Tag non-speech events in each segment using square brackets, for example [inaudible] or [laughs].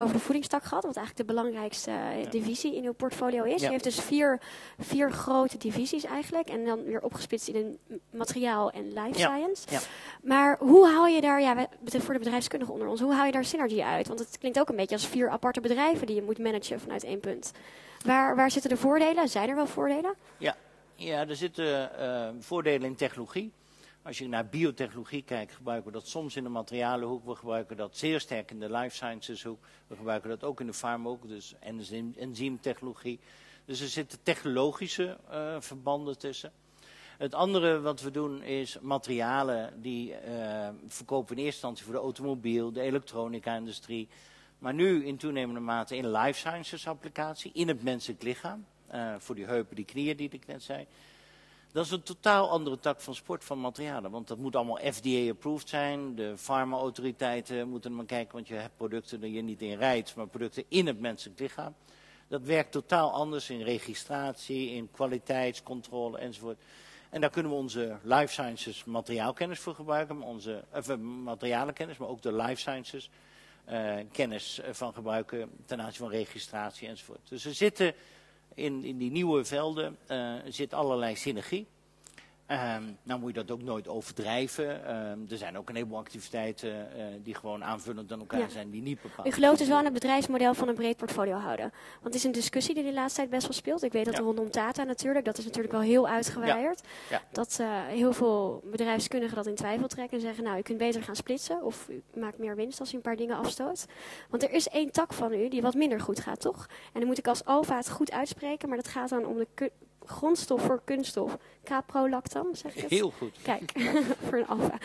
over de voedingstak gehad, wat eigenlijk de belangrijkste eh, divisie in uw portfolio is. Ja. Je heeft dus vier, vier grote divisies eigenlijk. En dan weer opgesplitst in een materiaal en life Ja. science. Ja. Maar hoe haal je daar, ja, voor de bedrijfskundigen onder ons, hoe haal je daar synergie uit? Want het klinkt ook een beetje als vier aparte bedrijven die je moet managen vanuit één punt. Waar, waar zitten de voordelen? Zijn er wel voordelen? Ja, er zitten eh, voordelen in technologie. Als je naar biotechnologie kijkt, gebruiken we dat soms in de materialenhoek. We gebruiken dat zeer sterk in de life sciences hoek. We gebruiken dat ook in de farmahoek, dus enzym, enzymtechnologie. Dus er zitten technologische eh, verbanden tussen. Het andere wat we doen is materialen die eh, verkopen in eerste instantie voor de automobiel, de elektronica-industrie. Maar nu in toenemende mate in life sciences applicatie, in het menselijk lichaam. eh, voor die heupen, die knieën die ik net zei. Dat is een totaal andere tak van sport van materialen. Want dat moet allemaal FDA-approved zijn. De farma-autoriteiten moeten maar kijken, want je hebt producten die je niet in rijdt, maar producten in het menselijk lichaam. Dat werkt totaal anders in registratie, in kwaliteitscontrole enzovoort. En daar kunnen we onze life sciences materiaalkennis voor gebruiken, onze of, eh, materialenkennis, maar ook de life sciences eh, kennis eh, van gebruiken ten aanzien van registratie enzovoort. Dus er zitten in, in die nieuwe velden eh, zit allerlei synergie. Ehm, nou moet je dat ook nooit overdrijven. Ehm, er zijn ook een heleboel activiteiten eh, die gewoon aanvullend aan elkaar Ja. zijn, die niet bepaald. U gelooft dus wel aan het bedrijfsmodel van een breed portfolio houden. Want het is een discussie die de laatste tijd best wel speelt. Ik weet dat Ja. rondom Tata natuurlijk, dat is natuurlijk wel heel uitgewaaid. Ja. Dat eh, heel veel bedrijfskundigen dat in twijfel trekken en zeggen, nou, u kunt beter gaan splitsen of u maakt meer winst als u een paar dingen afstoot. Want er is één tak van u die wat minder goed gaat, toch? En dan moet ik als alfa het goed uitspreken, maar dat gaat dan om de grondstof voor kunststof. Caprolactam, zeg ik het? Heel goed. Kijk, [laughs] voor een alfa.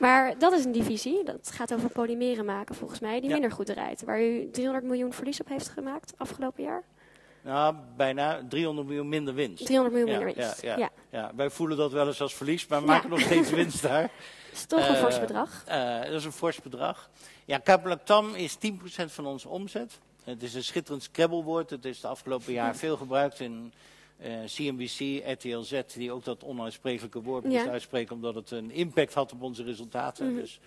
Maar dat is een divisie. Dat gaat over polymeren maken volgens mij, die Ja. minder goed rijdt. Waar u 300 miljoen verlies op heeft gemaakt afgelopen jaar. Nou, bijna 300 miljoen minder winst. 300 miljoen Ja, minder winst. ja, Ja, Ja, wij voelen dat wel eens als verlies, maar Ja. maken nog steeds winst daar. [laughs] dat is toch een Eh, fors bedrag. Eh, dat is een fors bedrag. Ja, caprolactam is 10% van onze omzet. Het is een schitterend scrabblewoord. Het is de afgelopen jaar veel gebruikt in eh, CNBC, RTLZ, die ook dat onuitsprekelijke woord moest Ja. uitspreken, omdat het een impact had op onze resultaten. Mhm. Dus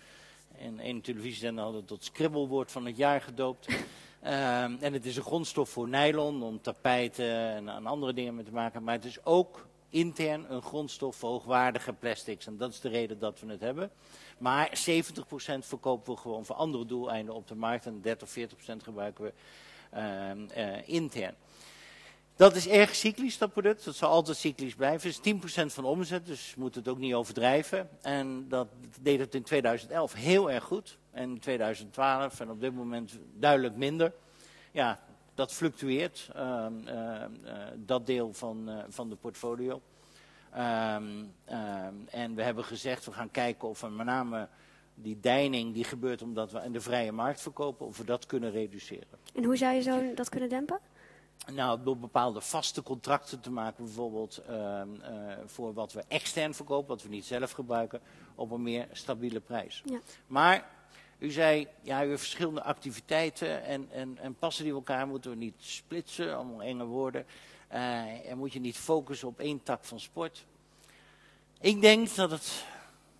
in één televisiezender hadden we het tot scrabblewoord van het jaar gedoopt. [laughs] Ehm, en het is een grondstof voor nylon, om tapijten en, en andere dingen mee te maken. Maar het is ook intern een grondstof voor hoogwaardige plastics. En dat is de reden dat we het hebben. Maar 70% verkopen we gewoon voor andere doeleinden op de markt. En 30, 40% gebruiken we ehm, eh, intern. Dat is erg cyclisch, dat product. Dat zal altijd cyclisch blijven. Het is 10% van de omzet, dus je moet het ook niet overdrijven. En dat deed het in 2011 heel erg goed. En in 2012 en op dit moment duidelijk minder. Ja, dat fluctueert, ehm, ehm, eh, dat deel van, eh, van de portfolio. Ehm, en we hebben gezegd, we gaan kijken of we met name die deining die gebeurt omdat we in de vrije markt verkopen, of we dat kunnen reduceren. En hoe zou je zo dat kunnen dempen? Nou, door bepaalde vaste contracten te maken, bijvoorbeeld ehm, eh, voor wat we extern verkopen, wat we niet zelf gebruiken, op een meer stabiele prijs. Ja. Maar u zei, ja, u heeft verschillende activiteiten en, en, en passen die elkaar, moeten we niet splitsen, allemaal enge woorden. Eh, en moet je niet focussen op één tak van sport. Ik denk dat het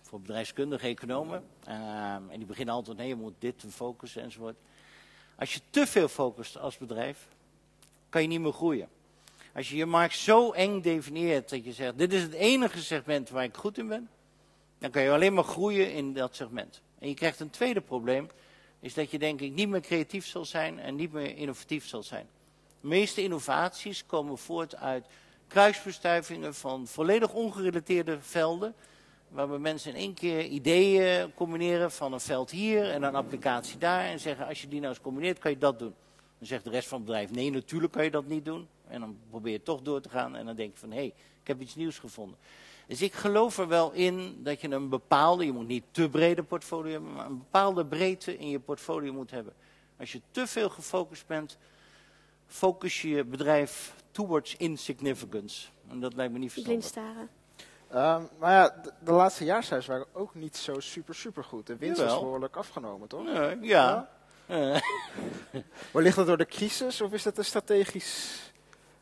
voor bedrijfskundige economen, ehm, en die beginnen altijd, nee, je moet dit focussen enzovoort. Als je te veel focust als bedrijf, kan je niet meer groeien. Als je je markt zo eng definieert dat je zegt, dit is het enige segment waar ik goed in ben, dan kan je alleen maar groeien in dat segment. En je krijgt een tweede probleem, is dat je denk ik niet meer creatief zal zijn en niet meer innovatief zal zijn. De meeste innovaties komen voort uit kruisbestuivingen van volledig ongerelateerde velden, waarbij mensen in één keer ideeën combineren van een veld hier en een applicatie daar en zeggen, als je die nou eens combineert, kan je dat doen. Dan zegt de rest van het bedrijf, nee, natuurlijk kan je dat niet doen. En dan probeer je toch door te gaan en dan denk je van, hé, hey, ik heb iets nieuws gevonden. Dus ik geloof er wel in dat je een bepaalde, je moet niet te brede portfolio hebben, maar een bepaalde breedte in je portfolio moet hebben. Als je te veel gefocust bent, focus je je bedrijf towards insignificance. En dat lijkt me niet Blind verstandig. staren. Ehm, maar ja, de, de laatste jaarcijfers waren ook niet zo super, super goed. De winst is behoorlijk afgenomen, toch? Nee, ja. Eh, [laughs] [laughs] Maar ligt dat door de crisis of is dat een strategisch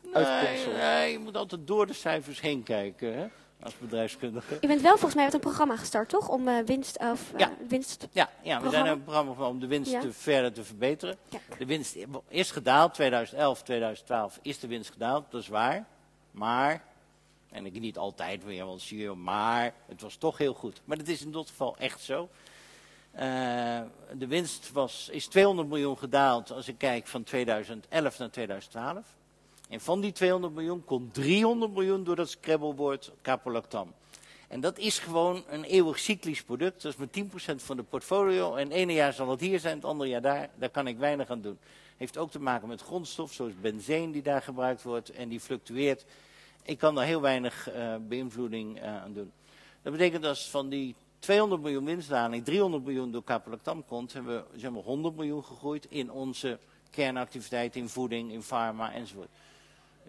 nee, uitkomsel? nee, je moet altijd door de cijfers heen kijken. Hè? als bedrijfskundige. Je bent wel volgens mij met een programma gestart, toch? Om eh, winst of eh, Ja. winst. Ja, ja we Programma? zijn een programma van om de winst Ja. te verder te verbeteren. Ja. De winst is gedaald, 2011, 2012 is de winst gedaald, dat is waar. Maar, en ik niet altijd weer, want zie je, maar het was toch heel goed. Maar het is in dit geval echt zo. Eh, de winst was, is 200 miljoen gedaald als ik kijk van 2011 naar 2012. En van die 200 miljoen kon 300 miljoen door dat scrabblewoord caprolactam. En dat is gewoon een eeuwig cyclisch product. Dat is maar 10% van de portfolio. En het ene jaar zal het hier zijn, het andere jaar daar. Daar kan ik weinig aan doen. Heeft ook te maken met grondstof, zoals benzeen die daar gebruikt wordt. En die fluctueert. Ik kan daar heel weinig eh, beïnvloeding eh, aan doen. Dat betekent dat als van die 200 miljoen winstdaling 300 miljoen door caprolactam komt, hebben we zeg maar 100 miljoen gegroeid in onze kernactiviteiten, in voeding, in pharma enzovoort.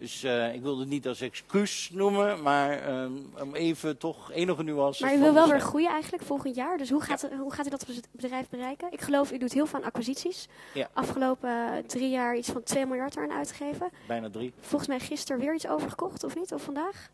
Dus eh, ik wil het niet als excuus noemen, maar ehm, om even toch enige nuance. Maar u wil wel weer groeien eigenlijk volgend jaar. Dus hoe gaat, hoe gaat u dat bedrijf bereiken? Ik geloof, u doet heel veel aan acquisities. Ja. Afgelopen eh, drie jaar iets van 2 miljard eraan uitgegeven. Bijna drie. Volgens mij gisteren weer iets overgekocht, of niet? Of vandaag?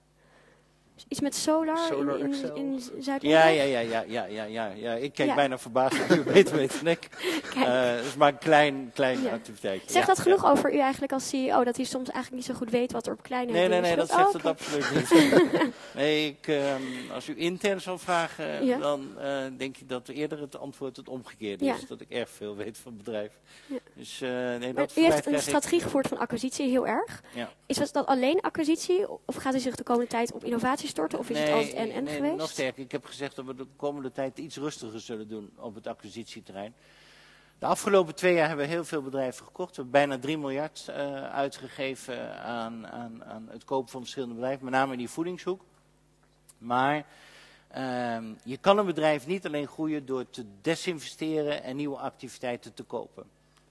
Iets met solar, Solar in, in, Excel. in zuid Ja, ja, ja, ja, ja, ja, ja, ja. Ik kijk Ja. bijna verbaasd dat u beter [laughs] weet dan ik. [laughs] Eh, Het is maar een klein, klein Ja. activiteitje. Zegt Ja, dat genoeg over u eigenlijk als CEO, dat hij soms eigenlijk niet zo goed weet wat er op kleine Nee, nee, nee, dat zegt Oh, het absoluut niet. [laughs] nee, ik, ehm, als u intern zou vragen, dan eh, denk ik dat eerder het antwoord het omgekeerde is. Dat ik erg veel weet van het bedrijf. Ja. Dus eh, nee, dat u heeft een ik. strategie gevoerd van acquisitie, heel erg. Is dat alleen acquisitie, of gaat u zich de komende tijd op innovatie storten, of is het altijd en-en nee, geweest? nog sterker. Ik heb gezegd dat we de komende tijd iets rustiger zullen doen op het acquisitieterrein. De afgelopen twee jaar hebben we heel veel bedrijven gekocht. We hebben bijna 3 miljard eh, uitgegeven aan, aan, aan het kopen van verschillende bedrijven, met name in die voedingshoek. Maar ehm, je kan een bedrijf niet alleen groeien door te desinvesteren en nieuwe activiteiten te kopen.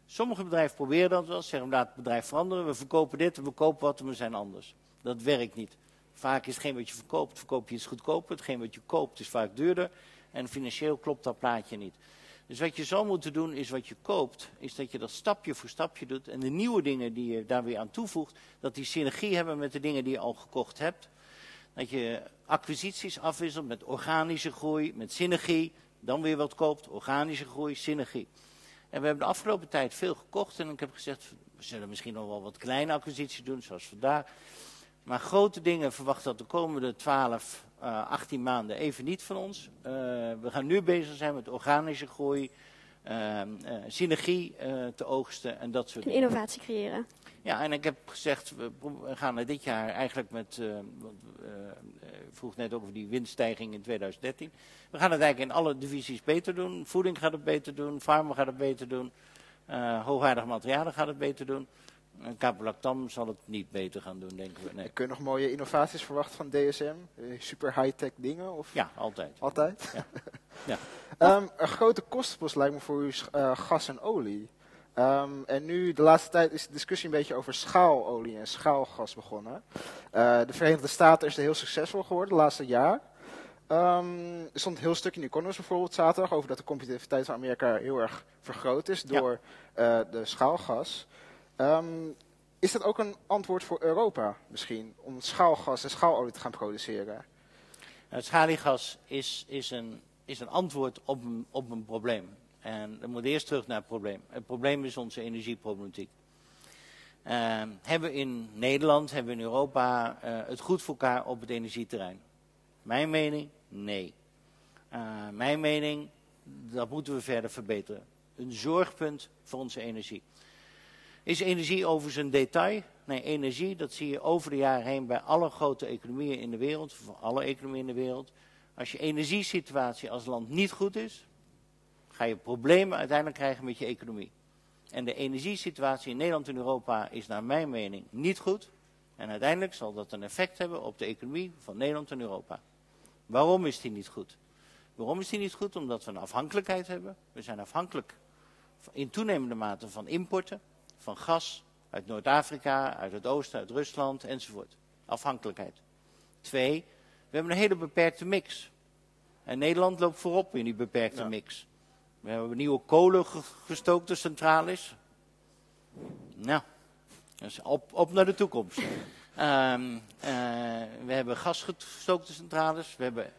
Sommige bedrijven proberen dat wel, zeggen laat het bedrijf veranderen, we verkopen dit, we kopen wat en we zijn anders. Dat werkt niet. Vaak is hetgeen wat je verkoopt, verkoop je iets goedkoper. Hetgeen wat je koopt is vaak duurder. En financieel klopt dat plaatje niet. Dus wat je zou moeten doen is wat je koopt, is dat je dat stapje voor stapje doet. En de nieuwe dingen die je daar weer aan toevoegt, dat die synergie hebben met de dingen die je al gekocht hebt. Dat je acquisities afwisselt met organische groei, met synergie. Dan weer wat koopt, organische groei, synergie. En we hebben de afgelopen tijd veel gekocht. En ik heb gezegd, we zullen misschien nog wel wat kleine acquisities doen, zoals vandaag. Maar grote dingen verwacht dat de komende 12, eh 18 maanden even niet van ons. Eh, we gaan nu bezig zijn met organische groei, eh, eh, synergie eh, te oogsten en dat soort En dingen. innovatie creëren. Ja, en ik heb gezegd, we, gaan er dit jaar eigenlijk met, eh, want, eh, eh, vroeg net over die winststijging in 2013. We gaan het eigenlijk in alle divisies beter doen. Voeding gaat het beter doen, farma gaat het beter doen, eh hoogaardige materialen gaat het beter doen. En caprolactam zal het niet beter gaan doen, denken we. Nee. Kun je nog mooie innovaties verwachten van DSM? Eh, Super high-tech dingen? Of Ja, altijd. Altijd? Ja. [laughs] Ja. Ehm, een grote kostenpost lijkt me voor u is, eh, gas en olie. Ehm, en nu, de laatste tijd, is de discussie een beetje over schaalolie en schaalgas begonnen. Eh, de Verenigde Staten is er heel succesvol geworden de laatste jaar. Ehm, er stond een heel stuk in de Economist bijvoorbeeld zaterdag over dat de competitiviteit van Amerika heel erg vergroot is Ja. door de schaalgas. Ehm, is dat ook een antwoord voor Europa misschien, om schaalgas en schaalolie te gaan produceren? Het schaliegas is, is, een, is een antwoord op een, op een probleem. En dan moet eerst terug naar het probleem. Het probleem is onze energieproblematiek. Ehm, hebben we in Nederland, hebben we in Europa eh, het goed voor elkaar op het energieterrein? Mijn mening, nee. Eh, mijn mening, dat moeten we verder verbeteren. Een zorgpunt voor onze energie. Is energie overigens een detail? Nee, energie, dat zie je over de jaren heen bij alle grote economieën in de wereld, voor alle economieën in de wereld. Als je energiesituatie als land niet goed is, ga je problemen uiteindelijk krijgen met je economie. En de energiesituatie in Nederland en Europa is naar mijn mening niet goed. En uiteindelijk zal dat een effect hebben op de economie van Nederland en Europa. Waarom is die niet goed? Waarom is die niet goed? Omdat we een afhankelijkheid hebben. We zijn afhankelijk in toenemende mate van importen, van gas uit Noord-Afrika, uit het oosten, uit Rusland enzovoort. Afhankelijkheid. Twee, we hebben een hele beperkte mix. En Nederland loopt voorop in die beperkte Ja. mix. We hebben nieuwe kolen ge- gestookte centrales. Nou, dus op, op naar de toekomst. [laughs] Ehm, eh, we hebben gasgestookte centrales. We hebben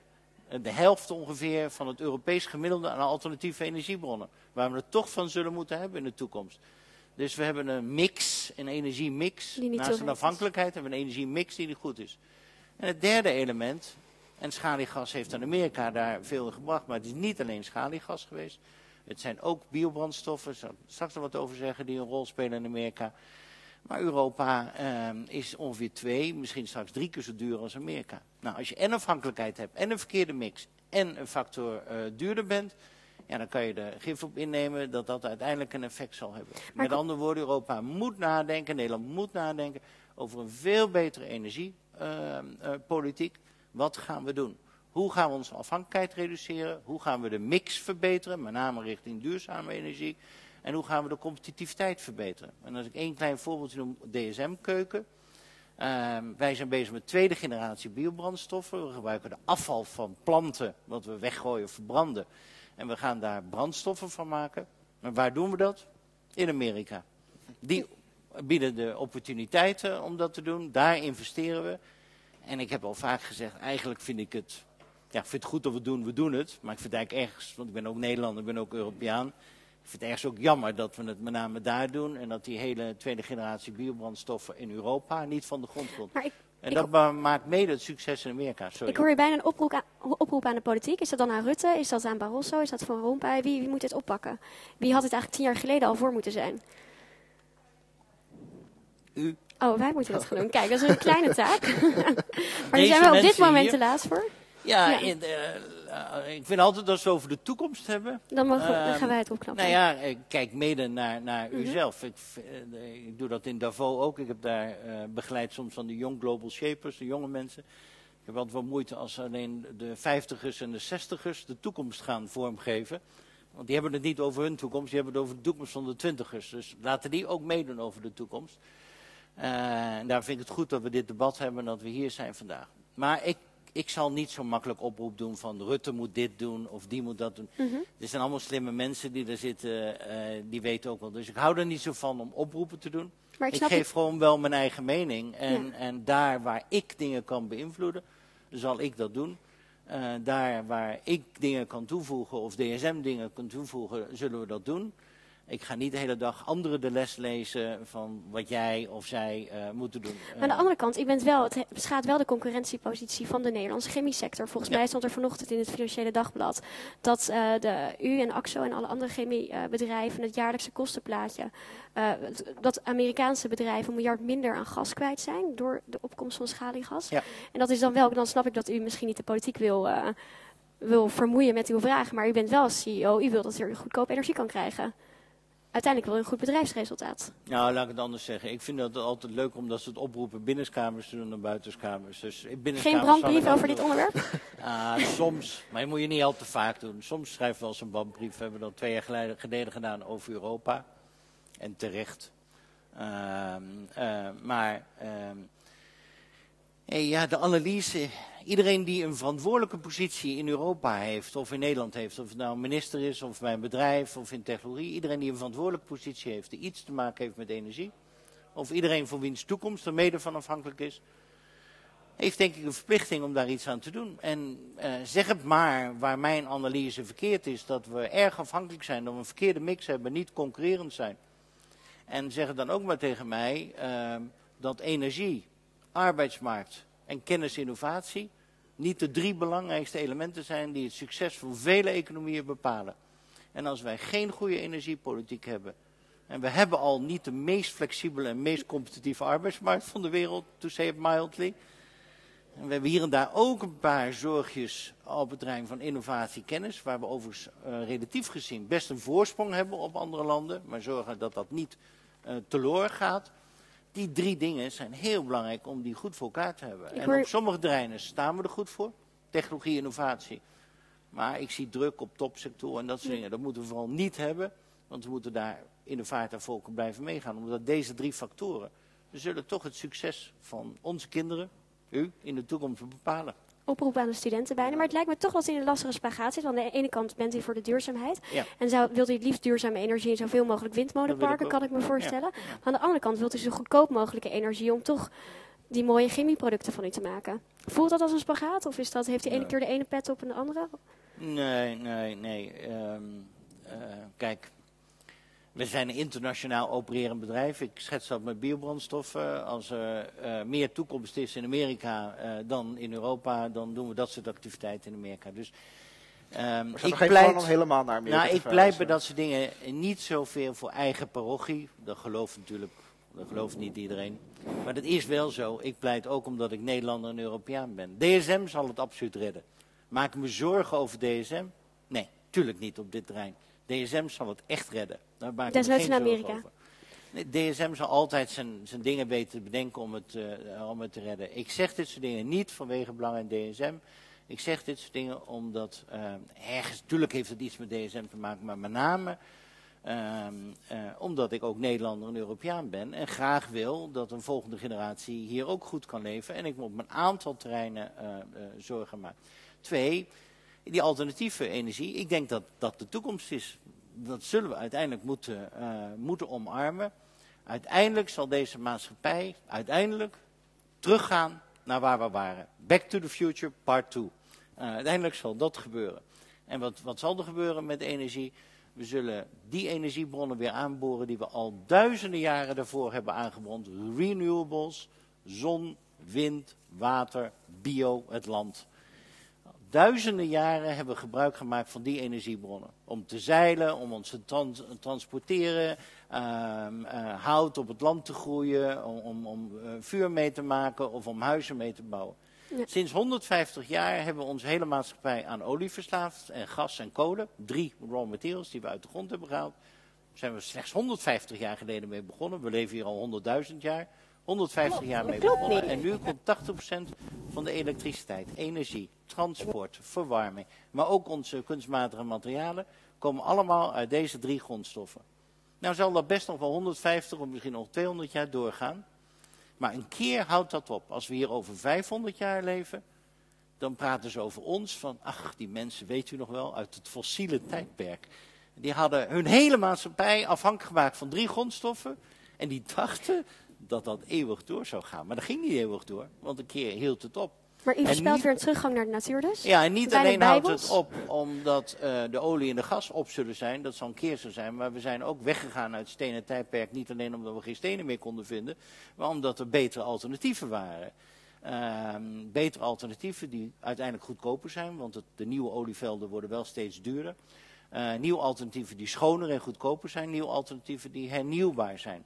de helft ongeveer van het Europees gemiddelde aan alternatieve energiebronnen. Waar we het toch van zullen moeten hebben in de toekomst. Dus we hebben een mix, een energiemix. Naast een afhankelijkheid hebben we een energiemix die niet goed is. En het derde element, en schaliegas heeft aan Amerika daar veel in gebracht, maar het is niet alleen schaliegas geweest. Het zijn ook biobrandstoffen, daar zal ik straks nog wat over zeggen, die een rol spelen in Amerika. Maar Europa ehm, is ongeveer twee, misschien straks drie keer zo duur als Amerika. Nou, als je en afhankelijkheid hebt, en een verkeerde mix, en een factor eh, duurder bent, ja, dan kan je er gif op innemen dat dat uiteindelijk een effect zal hebben. Met andere woorden, Europa moet nadenken, Nederland moet nadenken over een veel betere energiepolitiek. Wat gaan we doen? Hoe gaan we onze afhankelijkheid reduceren? Hoe gaan we de mix verbeteren, met name richting duurzame energie? En hoe gaan we de competitiviteit verbeteren? En als ik één klein voorbeeldje noem, DSM-keuken. Ehm, wij zijn bezig met tweede generatie biobrandstoffen. We gebruiken de afval van planten, wat we weggooien of verbranden. En we gaan daar brandstoffen van maken. Maar waar doen we dat? In Amerika. Die bieden de opportuniteiten om dat te doen. Daar investeren we. En ik heb al vaak gezegd, eigenlijk vind ik het... Ja, ik vind het goed dat we doen, we doen het. Maar ik vind het eigenlijk ergens, want ik ben ook Nederlander, ik ben ook Europeaan. Ik vind het ergens ook jammer dat we het met name daar doen. En dat die hele tweede generatie biobrandstoffen in Europa niet van de grond komt. En Ik- dat ma- maakt mede het succes in Amerika. Sorry. ik hoor je bijna een oproep aan, oproep aan de politiek. Is dat dan aan Rutte? Is dat aan Barroso? Is dat Van Rompuy? Wie, wie moet dit oppakken? Wie had dit eigenlijk tien jaar geleden al voor moeten zijn? U, Oh, wij moeten dat gaan doen. Kijk, dat is een kleine [laughs] taak. [laughs] maar daar zijn we op dit moment hier- te laat voor. ja, Ja. in, eh, eh, ik vind altijd dat we over de toekomst hebben. Dan, mogen dan Ehm, gaan wij het opknappen. Nou ja, eh, kijk mede naar, naar Mhm. uzelf. Ik, v- eh, ik doe dat in Davos ook. Ik heb daar begeleid soms van de Young Global Shapers, de jonge mensen. Ik heb altijd wel moeite als alleen de vijftigers en de zestigers de toekomst gaan vormgeven. Want die hebben het niet over hun toekomst, die hebben het over de toekomst van de twintigers. Dus laten die ook meedoen over de toekomst. Eh, en daar vind ik het goed dat we dit debat hebben en dat we hier zijn vandaag. Maar ik, ik zal niet zo makkelijk oproep doen van Rutte moet dit doen of die moet dat doen. Mhm. Er zijn allemaal slimme mensen die er zitten, eh, die weten ook wel. Dus ik hou er niet zo van om oproepen te doen. Maar ik geef gewoon wel mijn eigen mening. En, Ja. en daar waar ik dingen kan beïnvloeden, zal ik dat doen. Eh, daar waar ik dingen kan toevoegen of DSM dingen kan toevoegen, zullen we dat doen. Ik ga niet de hele dag anderen de les lezen van wat jij of zij eh, moeten doen. Aan de andere kant, ik ben het wel, het schaadt wel de concurrentiepositie van de Nederlandse chemiesector. Volgens Ja. mij stond er vanochtend in het Financiële Dagblad dat eh, de U en AXO en alle andere chemiebedrijven het jaarlijkse kostenplaatje, eh, dat Amerikaanse bedrijven een miljard minder aan gas kwijt zijn door de opkomst van schaliegas. Ja. En dat is dan wel, dan snap ik dat u misschien niet de politiek wil, wil vermoeien met uw vragen, maar u bent wel CEO, u wilt dat u goedkoop energie kan krijgen. Uiteindelijk wil u een goed bedrijfsresultaat. Nou, laat ik het anders zeggen. Ik vind het altijd leuk omdat ze het oproepen binnenskamers te doen dan buitenskamers. Dus Geen brandbrief over dit onderwerp? [laughs] Ah, soms, maar dat moet je niet al te vaak doen. Soms schrijven we wel eens een bandbrief. We hebben dat twee jaar geleden, gedaan over Europa. En terecht. Ehm, eh, maar ehm, hey, ja, de analyse. Iedereen die een verantwoordelijke positie in Europa heeft, of in Nederland heeft, of het nou minister is, of bij een bedrijf, of in technologie. Iedereen die een verantwoordelijke positie heeft, die iets te maken heeft met energie. Of iedereen voor wiens toekomst er mede van afhankelijk is heeft denk ik een verplichting om daar iets aan te doen. En eh, zeg het maar waar mijn analyse verkeerd is, dat we erg afhankelijk zijn, dat we een verkeerde mix hebben, niet concurrerend zijn. En zeg het dan ook maar tegen mij ehm, dat energie, arbeidsmarkt en kennis-innovatie niet de drie belangrijkste elementen zijn die het succes van vele economieën bepalen. En als wij geen goede energiepolitiek hebben, en we hebben al niet de meest flexibele en meest competitieve arbeidsmarkt van de wereld, to say it mildly, en we hebben hier en daar ook een paar zorgjes op het terrein van innovatie kennis, waar we overigens eh, relatief gezien best een voorsprong hebben op andere landen, maar zorgen dat dat niet eh teloor gaat. Die drie dingen zijn heel belangrijk om die goed voor elkaar te hebben. Ik En hoor- op sommige terreinen staan we er goed voor, technologie, innovatie. Maar ik zie druk op topsectoren en dat soort dingen. Dat moeten we vooral niet hebben, want we moeten daar innovator volken blijven meegaan. Omdat deze drie factoren, we zullen toch het succes van onze kinderen, u, in de toekomst bepalen. Oproep aan de studenten bijna. Maar het lijkt me toch dat u in een lastige spagaat zit. Want aan de ene kant bent u voor de duurzaamheid. Ja. En zou, wilt u het liefst duurzame energie in zoveel mogelijk windmolenparken, kan ik me voorstellen. Maar aan de andere kant wilt u zo goedkoop mogelijke energie om toch die mooie chemieproducten van u te maken. Voelt dat als een spagaat? Of is dat, heeft hij ene keer de ene pet op en de andere? Nee, nee, nee. Ehm, eh, kijk, we zijn een internationaal opererend bedrijf. Ik schets dat met biobrandstoffen. Als er eh, meer toekomst is in Amerika eh, dan in Europa, dan doen we dat soort activiteiten in Amerika. Dus zijn ik pleit, om helemaal naar Amerika nou, ik pleit bij dat soort dingen niet zoveel voor eigen parochie. Dat gelooft natuurlijk, dat gelooft niet iedereen. Maar dat is wel zo. Ik pleit ook omdat ik Nederlander en Europeaan ben. DSM zal het absoluut redden. Maak ik me zorgen over DSM? Nee, tuurlijk niet op dit terrein. DSM zal het echt redden. Daar maak ik geen in Amerika. over. DSM zal altijd zijn, zijn dingen weten te bedenken om het, eh, om het te redden. Ik zeg dit soort dingen niet vanwege belang in DSM. Ik zeg dit soort dingen omdat eh, ergens, natuurlijk heeft het iets met DSM te maken, maar met name ehm, eh, omdat ik ook Nederlander en Europeaan ben en graag wil dat een volgende generatie hier ook goed kan leven en ik me op een aantal terreinen eh, eh, zorgen maak. Twee, die alternatieve energie, ik denk dat dat de toekomst is. Dat zullen we uiteindelijk moeten, eh, moeten omarmen. Uiteindelijk zal deze maatschappij uiteindelijk teruggaan naar waar we waren. Back to the future, part 2. uiteindelijk zal dat gebeuren. En wat, wat zal er gebeuren met energie? We zullen die energiebronnen weer aanboren die we al duizenden jaren daarvoor hebben aangebrand. Renewables, zon, wind, water, bio, het land. Duizenden jaren hebben we gebruik gemaakt van die energiebronnen. Om te zeilen, om ons te trans- transporteren, ehm, eh, hout op het land te groeien, om, om, om eh, vuur mee te maken of om huizen mee te bouwen. Ja. Sinds 150 jaar hebben we onze hele maatschappij aan olie verslaafd en gas en kolen. Drie raw materials die we uit de grond hebben gehaald. Daar zijn we slechts 150 jaar geleden mee begonnen. We leven hier al 100.000 jaar. 150 jaar mee begonnen. En nu komt 80% van de elektriciteit, energie, transport, verwarming, maar ook onze kunstmatige materialen, komen allemaal uit deze drie grondstoffen. Nou zal dat best nog wel 150 of misschien nog 200 jaar doorgaan. Maar een keer houdt dat op. Als we hier over 500 jaar leven, dan praten ze over ons van, ach, die mensen, weet u nog wel, uit het fossiele tijdperk. Die hadden hun hele maatschappij afhankelijk gemaakt van drie grondstoffen. En die dachten dat dat eeuwig door zou gaan. Maar dat ging niet eeuwig door, want een keer hield het op. Maar u voorspelt weer een teruggang naar de natuur dus? Ja, en niet alleen houdt het op omdat eh, de olie en de gas op zullen zijn, dat zal een keer zo zijn, maar we zijn ook weggegaan uit het stenen tijdperk, niet alleen omdat we geen stenen meer konden vinden, maar omdat er betere alternatieven waren. Ehm, betere alternatieven die uiteindelijk goedkoper zijn, want het, de nieuwe olievelden worden wel steeds duurder. Eh, nieuwe alternatieven die schoner en goedkoper zijn, nieuwe alternatieven die hernieuwbaar zijn.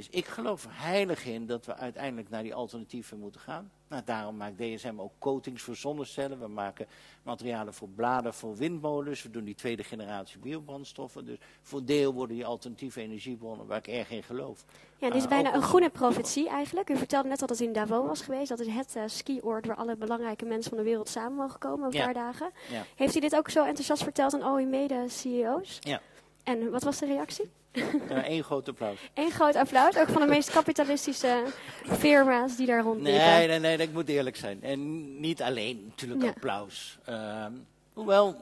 Dus ik geloof heilig in dat we uiteindelijk naar die alternatieven moeten gaan. Nou, daarom maakt DSM ook coatings voor zonnecellen. We maken materialen voor bladen, voor windmolens. We doen die tweede generatie biobrandstoffen. Dus voor deel worden die alternatieve energiebronnen waar ik erg in geloof. Ja, dit is Ah, bijna een groene profetie eigenlijk. U vertelde net al dat u in Davos was geweest. Dat is het eh, skioord waar alle belangrijke mensen van de wereld samen mogen komen een Ja. paar dagen. Ja. Heeft u dit ook zo enthousiast verteld aan al uw mede-CEO's? Ja. En wat was de reactie? Eén groot applaus. [laughs] Eén groot applaus, ook van de meest kapitalistische firma's die daar rondliepen. Nee, nee, nee, ik moet eerlijk zijn. En niet alleen natuurlijk Ja. applaus. Ehm, hoewel,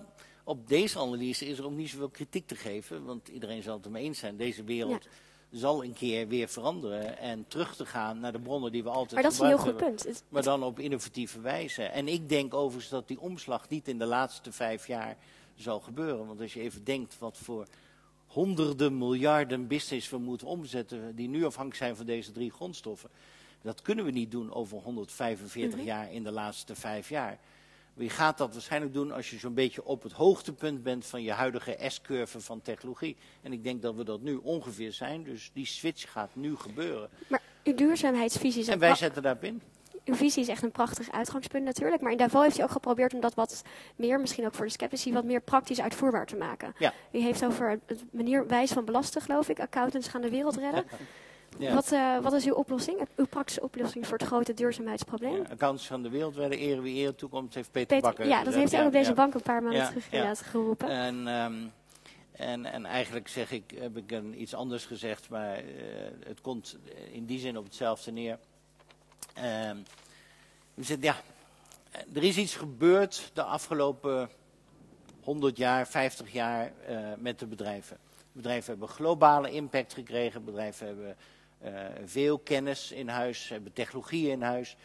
op deze analyse is er ook niet zoveel kritiek te geven. Want iedereen zal het ermee eens zijn. Deze wereld zal een keer weer veranderen. En terug te gaan naar de bronnen die we altijd Maar dat is een heel goed hebben. punt. Maar dan op innovatieve wijze. En ik denk overigens dat die omslag niet in de laatste vijf jaar zal gebeuren. Want als je even denkt wat voor honderden miljarden business we moeten omzetten... die nu afhankelijk zijn van deze drie grondstoffen... Dat kunnen we niet doen over 145 Mhm. jaar in de laatste vijf jaar. Je gaat dat waarschijnlijk doen als je zo'n beetje op het hoogtepunt bent van je huidige S-curve van technologie. En ik denk dat we dat nu ongeveer zijn, dus die switch gaat nu gebeuren. Maar uw duurzaamheidsvisie is En wij zetten daarop in. Uw visie is echt een prachtig uitgangspunt natuurlijk. Maar in Davos heeft u ook geprobeerd om dat wat meer, misschien ook voor de sceptici, wat meer praktisch uitvoerbaar te maken. Ja. U heeft over het manier wijze van belasten, geloof ik. Accountants gaan de wereld redden. [laughs] Ja. Wat, eh, wat is uw oplossing, uw praktische oplossing voor het grote duurzaamheidsprobleem? Ja, accountants van de wereld werden eren wie eer toekomt, heeft Peter, Peter- Bakker ja, dat heeft hij ook op deze bank een paar maanden terug inderdaad geroepen. En, ehm, en, en eigenlijk zeg ik, heb ik een, iets anders gezegd, maar eh, het komt in die zin op hetzelfde neer. Ehm, ja, er is iets gebeurd de afgelopen 100 jaar, 50 jaar eh, met de bedrijven. Bedrijven hebben globale impact gekregen, bedrijven hebben eh, veel kennis in huis, hebben technologieën in huis.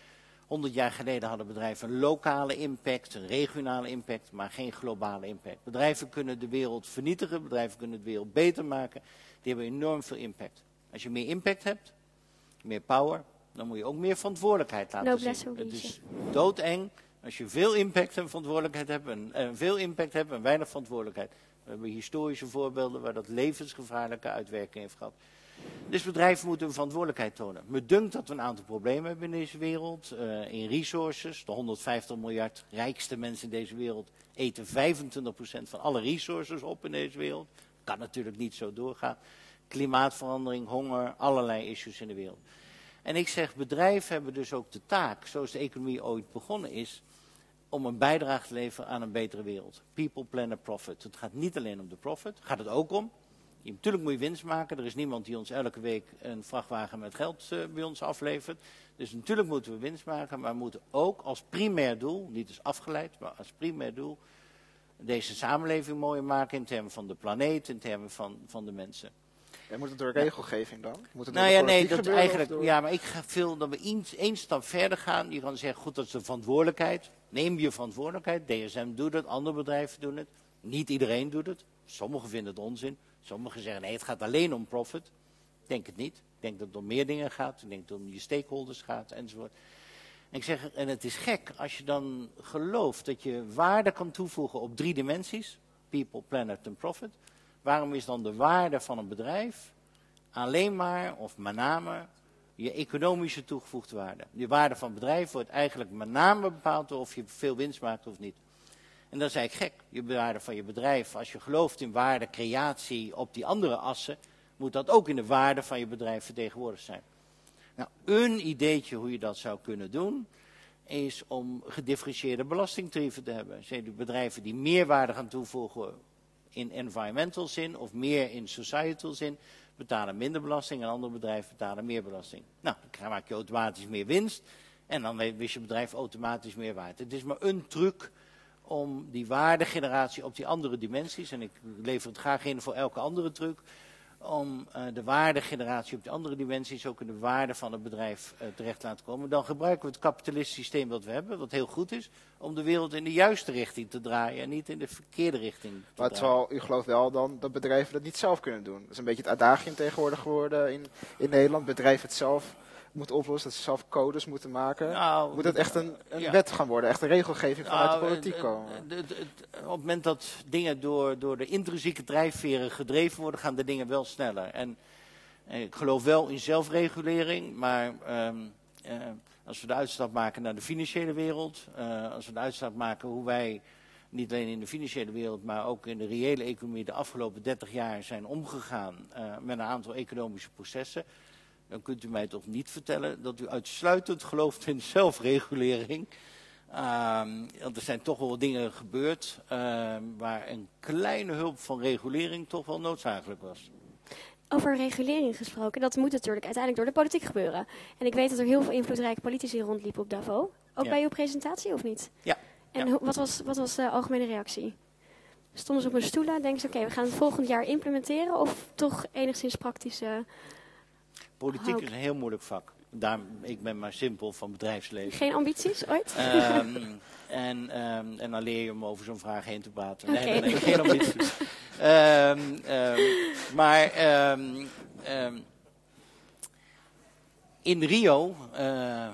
100 jaar geleden hadden bedrijven een lokale impact, een regionale impact, maar geen globale impact. Bedrijven kunnen de wereld vernietigen, bedrijven kunnen de wereld beter maken. Die hebben enorm veel impact. Als je meer impact hebt, meer power, dan moet je ook meer verantwoordelijkheid laten Noblesse zien. Het is doodeng als je veel impact en verantwoordelijkheid hebt, en, en veel impact hebt en weinig verantwoordelijkheid. We hebben historische voorbeelden waar dat levensgevaarlijke uitwerking heeft gehad. Dus bedrijven moeten hun verantwoordelijkheid tonen. Me dunkt dat we een aantal problemen hebben in deze wereld. eh, in resources, de 150 miljard rijkste mensen in deze wereld eten 25% van alle resources op in deze wereld. Kan natuurlijk niet zo doorgaan. Klimaatverandering, honger, allerlei issues in de wereld. En ik zeg, bedrijven hebben dus ook de taak, zoals de economie ooit begonnen is, om een bijdrage te leveren aan een betere wereld. People, planet, profit. Het gaat niet alleen om de profit, gaat het ook om. Natuurlijk moet je winst maken. Er is niemand die ons elke week een vrachtwagen met geld eh, bij ons aflevert. Dus natuurlijk moeten we winst maken, maar we moeten ook als primair doel, niet als afgeleid, maar als primair doel, deze samenleving mooier maken in termen van de planeet, in termen van, van de mensen. En moet het door regelgeving dan? Moet het Nou ja, nee, dat gebeuren eigenlijk, door- ja, maar ik ga veel dat we eens- één stap verder gaan. Je kan zeggen, goed, dat is de verantwoordelijkheid. Neem je verantwoordelijkheid. DSM doet het, andere bedrijven doen het. Niet iedereen doet het. Sommigen vinden het onzin. Sommigen zeggen, nee, het gaat alleen om profit. Ik denk het niet. Ik denk dat het om meer dingen gaat. Ik denk dat het om je stakeholders gaat, enzovoort. En ik zeg, en het is gek als je dan gelooft dat je waarde kan toevoegen op drie dimensies. People, planet en profit. Waarom is dan de waarde van een bedrijf alleen maar, of met name, je economische toegevoegde waarde. De waarde van het bedrijf wordt eigenlijk met name bepaald door of je veel winst maakt of niet. En dat is eigenlijk gek. Je waarde van je bedrijf, als je gelooft in waarde, creatie op die andere assen, moet dat ook in de waarde van je bedrijf vertegenwoordigd zijn. Nou, een ideetje hoe je dat zou kunnen doen, is om gedifferentieerde belastingtarieven te hebben. Zijn die bedrijven die meer waarde gaan toevoegen in environmental zin of meer in societal zin, betalen minder belasting en andere bedrijven betalen meer belasting. Nou, dan maak je automatisch meer winst en dan is je bedrijf automatisch meer waard. Het is maar een truc om die waardegeneratie op die andere dimensies, en ik lever het graag in voor elke andere truc, om eh, de waardegeneratie op die andere dimensies ook in de waarde van het bedrijf eh, terecht te laten komen. Dan gebruiken we het kapitalistische systeem dat we hebben, wat heel goed is, om de wereld in de juiste richting te draaien en niet in de verkeerde richting te Maar u gelooft wel dan dat bedrijven dat niet zelf kunnen doen. Dat is een beetje het adagium tegenwoordig geworden in, in Nederland. Bedrijven het zelf moeten oplossen, dat ze zelf codes moeten maken. Nou, Moet het echt een, een ja. wet gaan worden, echt een regelgeving vanuit Nou, de politiek eh, komen? op het moment dat dingen door, door de intrinsieke drijfveren gedreven worden, gaan de dingen wel sneller. En ik geloof wel in zelfregulering, maar ehm, eh, als we de uitstap maken naar de financiële wereld, eh, als we de uitstap maken hoe wij niet alleen in de financiële wereld, maar ook in de reële economie de afgelopen 30 jaar zijn omgegaan eh, met een aantal economische processen, dan kunt u mij toch niet vertellen dat u uitsluitend gelooft in zelfregulering. Ehm, want er zijn toch wel dingen gebeurd ehm, waar een kleine hulp van regulering toch wel noodzakelijk was. Over regulering gesproken, dat moet natuurlijk uiteindelijk door de politiek gebeuren. En ik weet dat er heel veel invloedrijke politici rondliepen op Davos. Ook Ja. bij uw presentatie, of niet? Ja. En Ja. wat, was, wat was de algemene reactie? Stonden ze op hun stoelen? Denken ze, oké, we gaan het volgend jaar implementeren? Of toch enigszins praktische... Politiek is een heel moeilijk vak. Daarom, ik ben maar simpel van bedrijfsleven. Geen ambities ooit? Ehm, en, ehm, en dan leer je om over zo'n vraag heen te praten. Nee, nee, nee, geen ambitie. Ehm, maar in Rio, eh,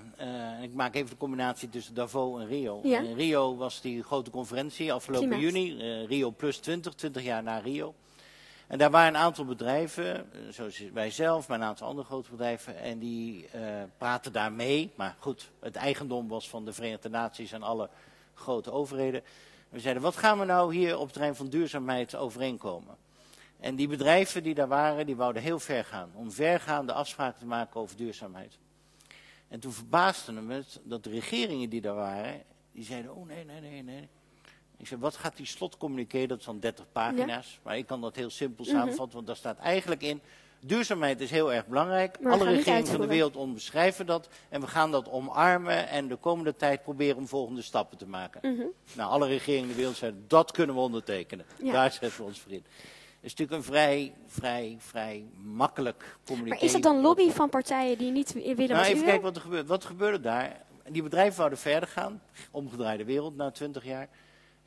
ik maak even de combinatie tussen Davos en Rio. Ja. In Rio was die grote conferentie afgelopen Klimaat. juni, eh, Rio plus 20, 20 jaar na Rio. En daar waren een aantal bedrijven, eh, zoals wij zelf, maar een aantal andere grote bedrijven, en die eh, praten daar mee. Maar goed, het eigendom was van de Verenigde Naties en alle grote overheden. We zeiden, wat gaan we nou hier op het terrein van duurzaamheid overeenkomen? En die bedrijven die daar waren, die wouden heel ver gaan. Om vergaande afspraken te maken over duurzaamheid. En toen verbaasde het dat de regeringen die daar waren, die zeiden, oh nee, nee, nee, nee. Ik zei, wat gaat die slotcommuniqué, dat is dan 30 pagina's. Maar ik kan dat heel simpel Mhm. samenvatten, want daar staat eigenlijk in... Duurzaamheid is heel erg belangrijk. Maar Alle regeringen van de wereld omschrijven dat. En we gaan dat omarmen en de komende tijd proberen om volgende stappen te maken. Mhm. Nou, alle regeringen in de wereld zeiden, dat kunnen we ondertekenen. Ja. Daar zetten we ons voor in. is natuurlijk een vrij, vrij, vrij makkelijk communicatie. Maar is het dan lobby van partijen die niet willen Nou, even kijken wat er gebeurt. Wat gebeurde daar? Die bedrijven wouden verder gaan, omgedraaide wereld na twintig jaar.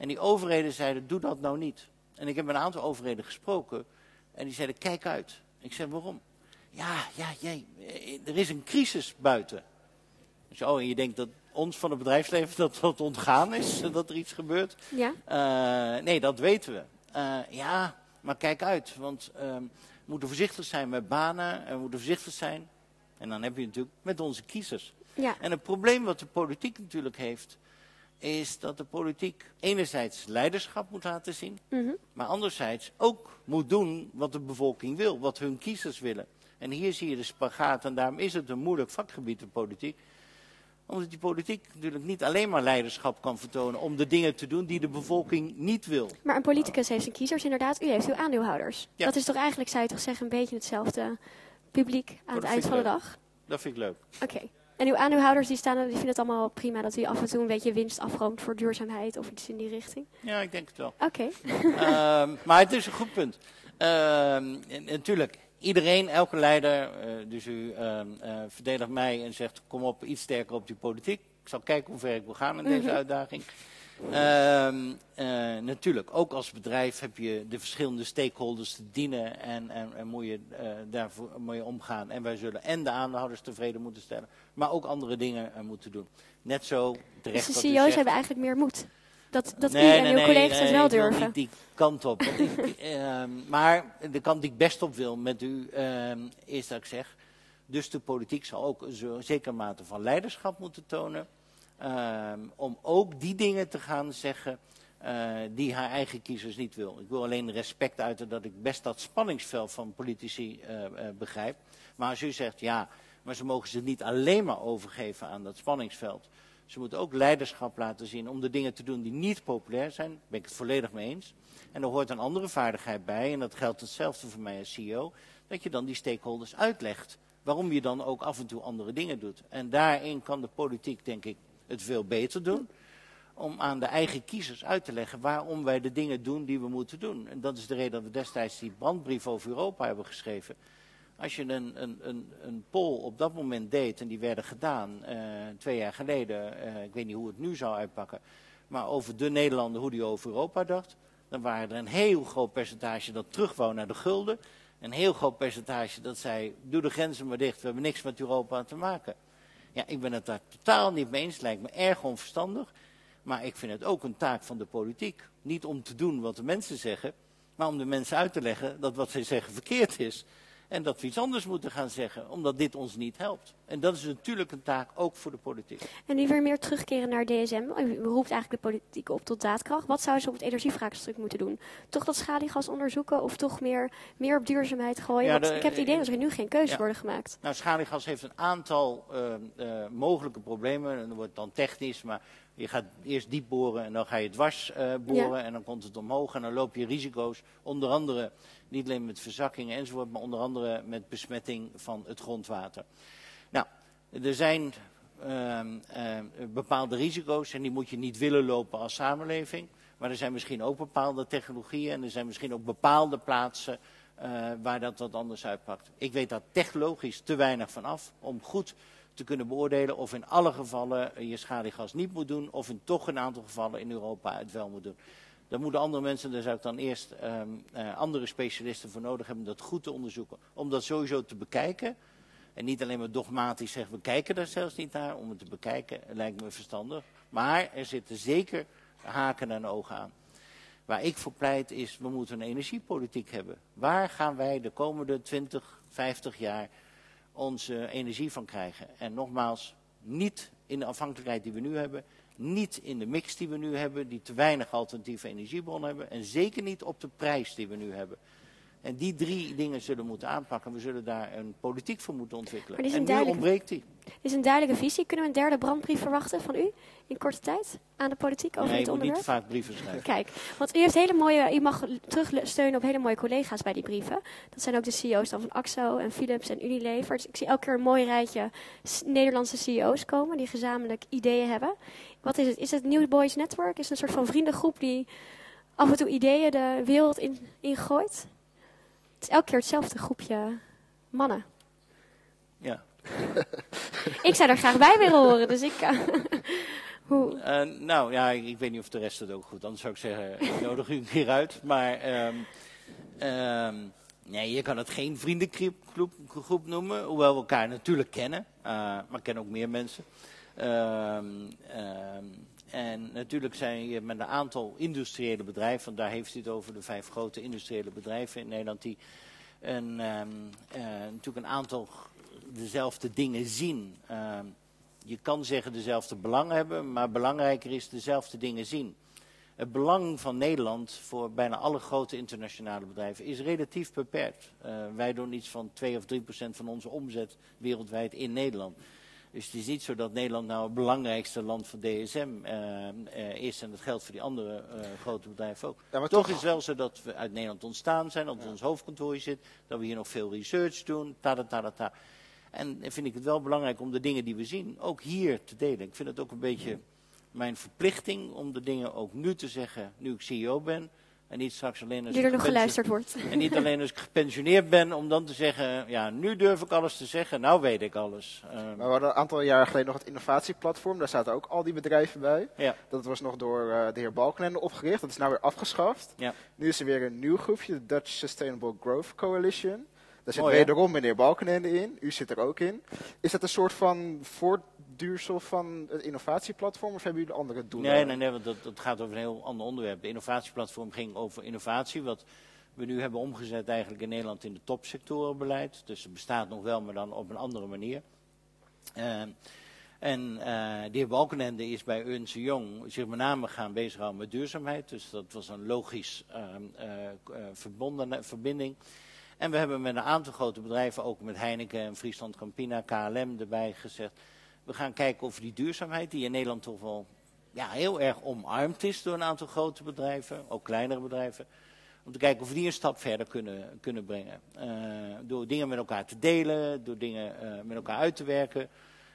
En die overheden zeiden, doe dat nou niet. En ik heb met een aantal overheden gesproken. En die zeiden, kijk uit. Ik zei, waarom? Ja, ja, jij, eh, er is een crisis buiten. Ik zei, oh, en je denkt dat ons van het bedrijfsleven dat dat ontgaan is, [laughs] dat er iets gebeurt? Ja? Eh, nee, dat weten we. Eh, ja, maar kijk uit, want ehm, we moeten voorzichtig zijn met banen en we moeten voorzichtig zijn. En dan heb je natuurlijk met onze kiezers. Ja. En het probleem wat de politiek natuurlijk heeft, is dat de politiek enerzijds leiderschap moet laten zien, Mhm. maar anderzijds ook moet doen wat de bevolking wil, wat hun kiezers willen. En hier zie je de spagaat en daarom is het een moeilijk vakgebied, de politiek. Omdat die politiek natuurlijk niet alleen maar leiderschap kan vertonen om de dingen te doen die de bevolking niet wil. Maar een politicus heeft zijn kiezers, inderdaad. U heeft uw aandeelhouders. Ja. Dat is toch eigenlijk, zou je toch zeggen, een beetje hetzelfde publiek aan het vind eind van de dag? Dat vind ik leuk. Oké. En uw aandeelhouders die staan, die vinden het allemaal prima dat u af en toe een beetje winst afroomt voor duurzaamheid of iets in die richting? Ja, ik denk het wel. Oké. [laughs] Ehm, maar het is een goed punt. Ehm, natuurlijk, iedereen, elke leider, eh, dus u ehm, eh, verdedigt mij en zegt kom op iets sterker op die politiek. Ik zal kijken hoe ver ik wil gaan in deze Mhm. uitdaging. Ehm, eh, natuurlijk, ook als bedrijf heb je de verschillende stakeholders te dienen en, en, en moet je eh, daarvoor moet je omgaan. En wij zullen en de aandeelhouders tevreden moeten stellen, maar ook andere dingen eh, moeten doen. Net zo Dus terecht de CEO's zegt. hebben eigenlijk meer moed. Dat, dat Nee, u en nee, uw nee, collega's het nee, wel durven. niet die kant op. Ik, [laughs] ehm, maar de kant die ik best op wil met u ehm, is dat ik zeg. Dus de politiek zal ook een zekere mate van leiderschap moeten tonen. Ehm, om ook die dingen te gaan zeggen eh, die haar eigen kiezers niet wil. Ik wil alleen respect uiten dat ik best dat spanningsveld van politici eh, eh, begrijp. Maar als u zegt ja, maar ze mogen zich niet alleen maar overgeven aan dat spanningsveld. Ze moeten ook leiderschap laten zien om de dingen te doen die niet populair zijn. Daar ben ik het volledig mee eens. En er hoort een andere vaardigheid bij, en dat geldt hetzelfde voor mij als CEO, dat je dan die stakeholders uitlegt. Waarom je dan ook af en toe andere dingen doet. En daarin kan de politiek, denk ik, het veel beter doen. Om aan de eigen kiezers uit te leggen waarom wij de dingen doen die we moeten doen. En dat is de reden dat we destijds die brandbrief over Europa hebben geschreven. Als je een, een, een, een poll op dat moment deed, en die werden gedaan eh, twee jaar geleden, eh, ik weet niet hoe het nu zou uitpakken, maar over de Nederlander, hoe die over Europa dacht, dan waren er een heel groot percentage dat terug wou naar de gulden. Een heel groot percentage dat zei, doe de grenzen maar dicht, we hebben niks met Europa te maken. Ja, ik ben het daar totaal niet mee eens, lijkt me erg onverstandig. Maar ik vind het ook een taak van de politiek. Niet om te doen wat de mensen zeggen, maar om de mensen uit te leggen dat wat zij zeggen verkeerd is. En dat we iets anders moeten gaan zeggen, omdat dit ons niet helpt. En dat is natuurlijk een taak ook voor de politiek. En nu weer meer terugkeren naar DSM. U roept eigenlijk de politiek op tot daadkracht. Wat zouden ze op het energievraagstuk moeten doen? Toch dat schaliegas onderzoeken of toch meer, meer op duurzaamheid gooien? Ja, Want de- ik heb het idee dat er nu geen keuzes ja. worden gemaakt. Nou, schaliegas heeft een aantal eh, eh, mogelijke problemen. En dat wordt dan technisch, maar je gaat eerst diep boren en dan ga je dwars eh, boren. En dan komt het omhoog en dan loop je risico's. Onder andere, niet alleen met verzakkingen enzovoort, maar onder andere met besmetting van het grondwater. Nou, er zijn ehm, ehm, bepaalde risico's en die moet je niet willen lopen als samenleving. Maar er zijn misschien ook bepaalde technologieën en er zijn misschien ook bepaalde plaatsen eh, waar dat wat anders uitpakt. Ik weet daar technologisch te weinig van af om goed te kunnen beoordelen of in alle gevallen je schaliegas niet moet doen of in toch een aantal gevallen in Europa het wel moet doen. Dat moeten andere mensen, daar zou ik dan eerst ehm, eh, andere specialisten voor nodig hebben om dat goed te onderzoeken. Om dat sowieso te bekijken. En niet alleen maar dogmatisch zeggen, we kijken daar zelfs niet naar. Om het te bekijken lijkt me verstandig. Maar er zitten zeker haken en ogen aan. Waar ik voor pleit is, we moeten een energiepolitiek hebben. Waar gaan wij de komende 20, 50 jaar onze energie van krijgen? En nogmaals, niet in de afhankelijkheid die we nu hebben. Niet in de mix die we nu hebben, die te weinig alternatieve energiebronnen hebben. En zeker niet op de prijs die we nu hebben. En die drie dingen zullen we moeten aanpakken. We zullen daar een politiek voor moeten ontwikkelen. Maar En nu ontbreekt die. Dit is een duidelijke visie. Kunnen we een derde brandbrief verwachten van u in korte tijd aan de politiek over Nee, dit moet niet te onderwerp? vaak brieven schrijven. Kijk, want u, heeft hele mooie, u mag terugsteunen op hele mooie collega's bij die brieven. Dat zijn ook de CEO's dan van AXO en Philips en Unilever. Dus ik zie elke keer een mooi rijtje Nederlandse CEO's komen die gezamenlijk ideeën hebben. Wat is het? Is het New Boys Network? Is het een soort van vriendengroep die af en toe ideeën de wereld in, ingooit? Het is elke keer hetzelfde groepje mannen. Ja. [laughs] Ik zou er graag bij willen horen, dus ik... eh, [laughs] hoe? Eh, nou ja, ik, ik weet niet of de rest het ook goed. Anders zou ik zeggen, [laughs] ik nodig u een keer uit. Maar ehm, ehm, nee, je kan het geen vriendengroep groep noemen. Hoewel we elkaar natuurlijk kennen. eh, maar ik ken ook meer mensen. Ehm, ehm, en natuurlijk zijn je met een aantal industriële bedrijven, want daar heeft u het over, de vijf grote industriële bedrijven in Nederland, die een, ehm, eh, natuurlijk een aantal dezelfde dingen zien. Je kan zeggen dezelfde belangen hebben, maar belangrijker is dezelfde dingen zien. Het belang van Nederland voor bijna alle grote internationale bedrijven is relatief beperkt. Eh, wij doen iets van 2 of 3 procent van onze omzet wereldwijd in Nederland. Dus het is niet zo dat Nederland nou het belangrijkste land voor DSM eh, eh, is. En dat geldt voor die andere eh, grote bedrijven ook. Ja, maar Toch toch, is het wel zo dat we uit Nederland ontstaan zijn, dat ons hoofdkantoor zit, dat we hier nog veel research doen, ta ta ta ta. En vind ik het wel belangrijk om de dingen die we zien ook hier te delen. Ik vind het ook een beetje mijn verplichting om de dingen ook nu te zeggen, nu ik CEO ben. En niet straks alleen als er nog gepensioneerd- geluisterd wordt. [laughs] en niet alleen als ik gepensioneerd ben, om dan te zeggen, ja, nu durf ik alles te zeggen, nou weet ik alles. Ehm, Maar we hadden een aantal jaren geleden nog het innovatieplatform. Daar zaten ook al die bedrijven bij. ja. Dat was nog door eh, de heer Balkenende opgericht. Dat is nou weer afgeschaft. Ja. Nu is er weer een nieuw groepje, de Dutch Sustainable Growth Coalition. Daar zit Mooi, wederom meneer Balkenende in. U zit er ook in. Is dat een soort van voortduursel van het innovatieplatform? Of hebben jullie andere doelen? Nee, nee, nee, want dat, dat gaat over een heel ander onderwerp. De innovatieplatform ging over innovatie, wat we nu hebben omgezet eigenlijk in Nederland in de topsectorenbeleid. Dus het bestaat nog wel, maar dan op een andere manier. Ehm, en eh, de heer Balkenende is bij Ernst Jong zich met name gaan bezighouden met duurzaamheid. Dus dat was een logisch eh, eh, verbonden, verbinding. En we hebben met een aantal grote bedrijven, ook met Heineken en Friesland Campina, KLM erbij gezegd. We gaan kijken of die duurzaamheid, die in Nederland toch wel ja, heel erg omarmd is door een aantal grote bedrijven, ook kleinere bedrijven. Om te kijken of we die een stap verder kunnen, kunnen brengen. Eh, door dingen met elkaar te delen, door dingen eh, met elkaar uit te werken.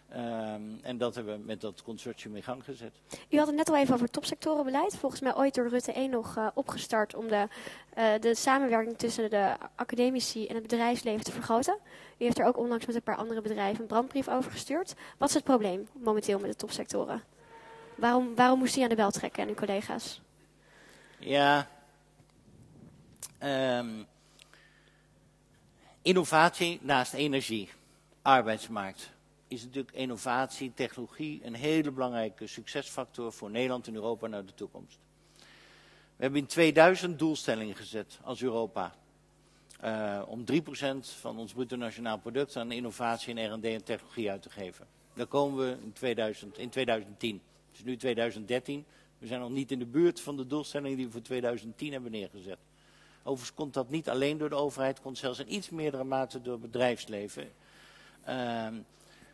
Ehm, en dat hebben we met dat consortium in gang gezet. U had het net al even over topsectorenbeleid. Volgens mij ooit door Rutte 1 nog eh, opgestart om de, eh, de samenwerking tussen de academici en het bedrijfsleven te vergroten. U heeft er ook onlangs met een paar andere bedrijven een brandbrief over gestuurd. Wat is het probleem momenteel met de topsectoren? Waarom, waarom moest u aan de bel trekken en uw collega's? Ja. Ehm, innovatie naast energie, arbeidsmarkt, is natuurlijk innovatie, technologie een hele belangrijke succesfactor voor Nederland en Europa naar de toekomst. We hebben in 2000 doelstellingen gezet als Europa. eh, om 3% van ons bruto nationaal product aan innovatie en R&D en technologie uit te geven. Daar komen we in, 2000, in 2010. Het is nu 2013. We zijn nog niet in de buurt van de doelstellingen die we voor 2010 hebben neergezet. Overigens komt dat niet alleen door de overheid, komt zelfs in iets meerdere mate door het bedrijfsleven. Ehm,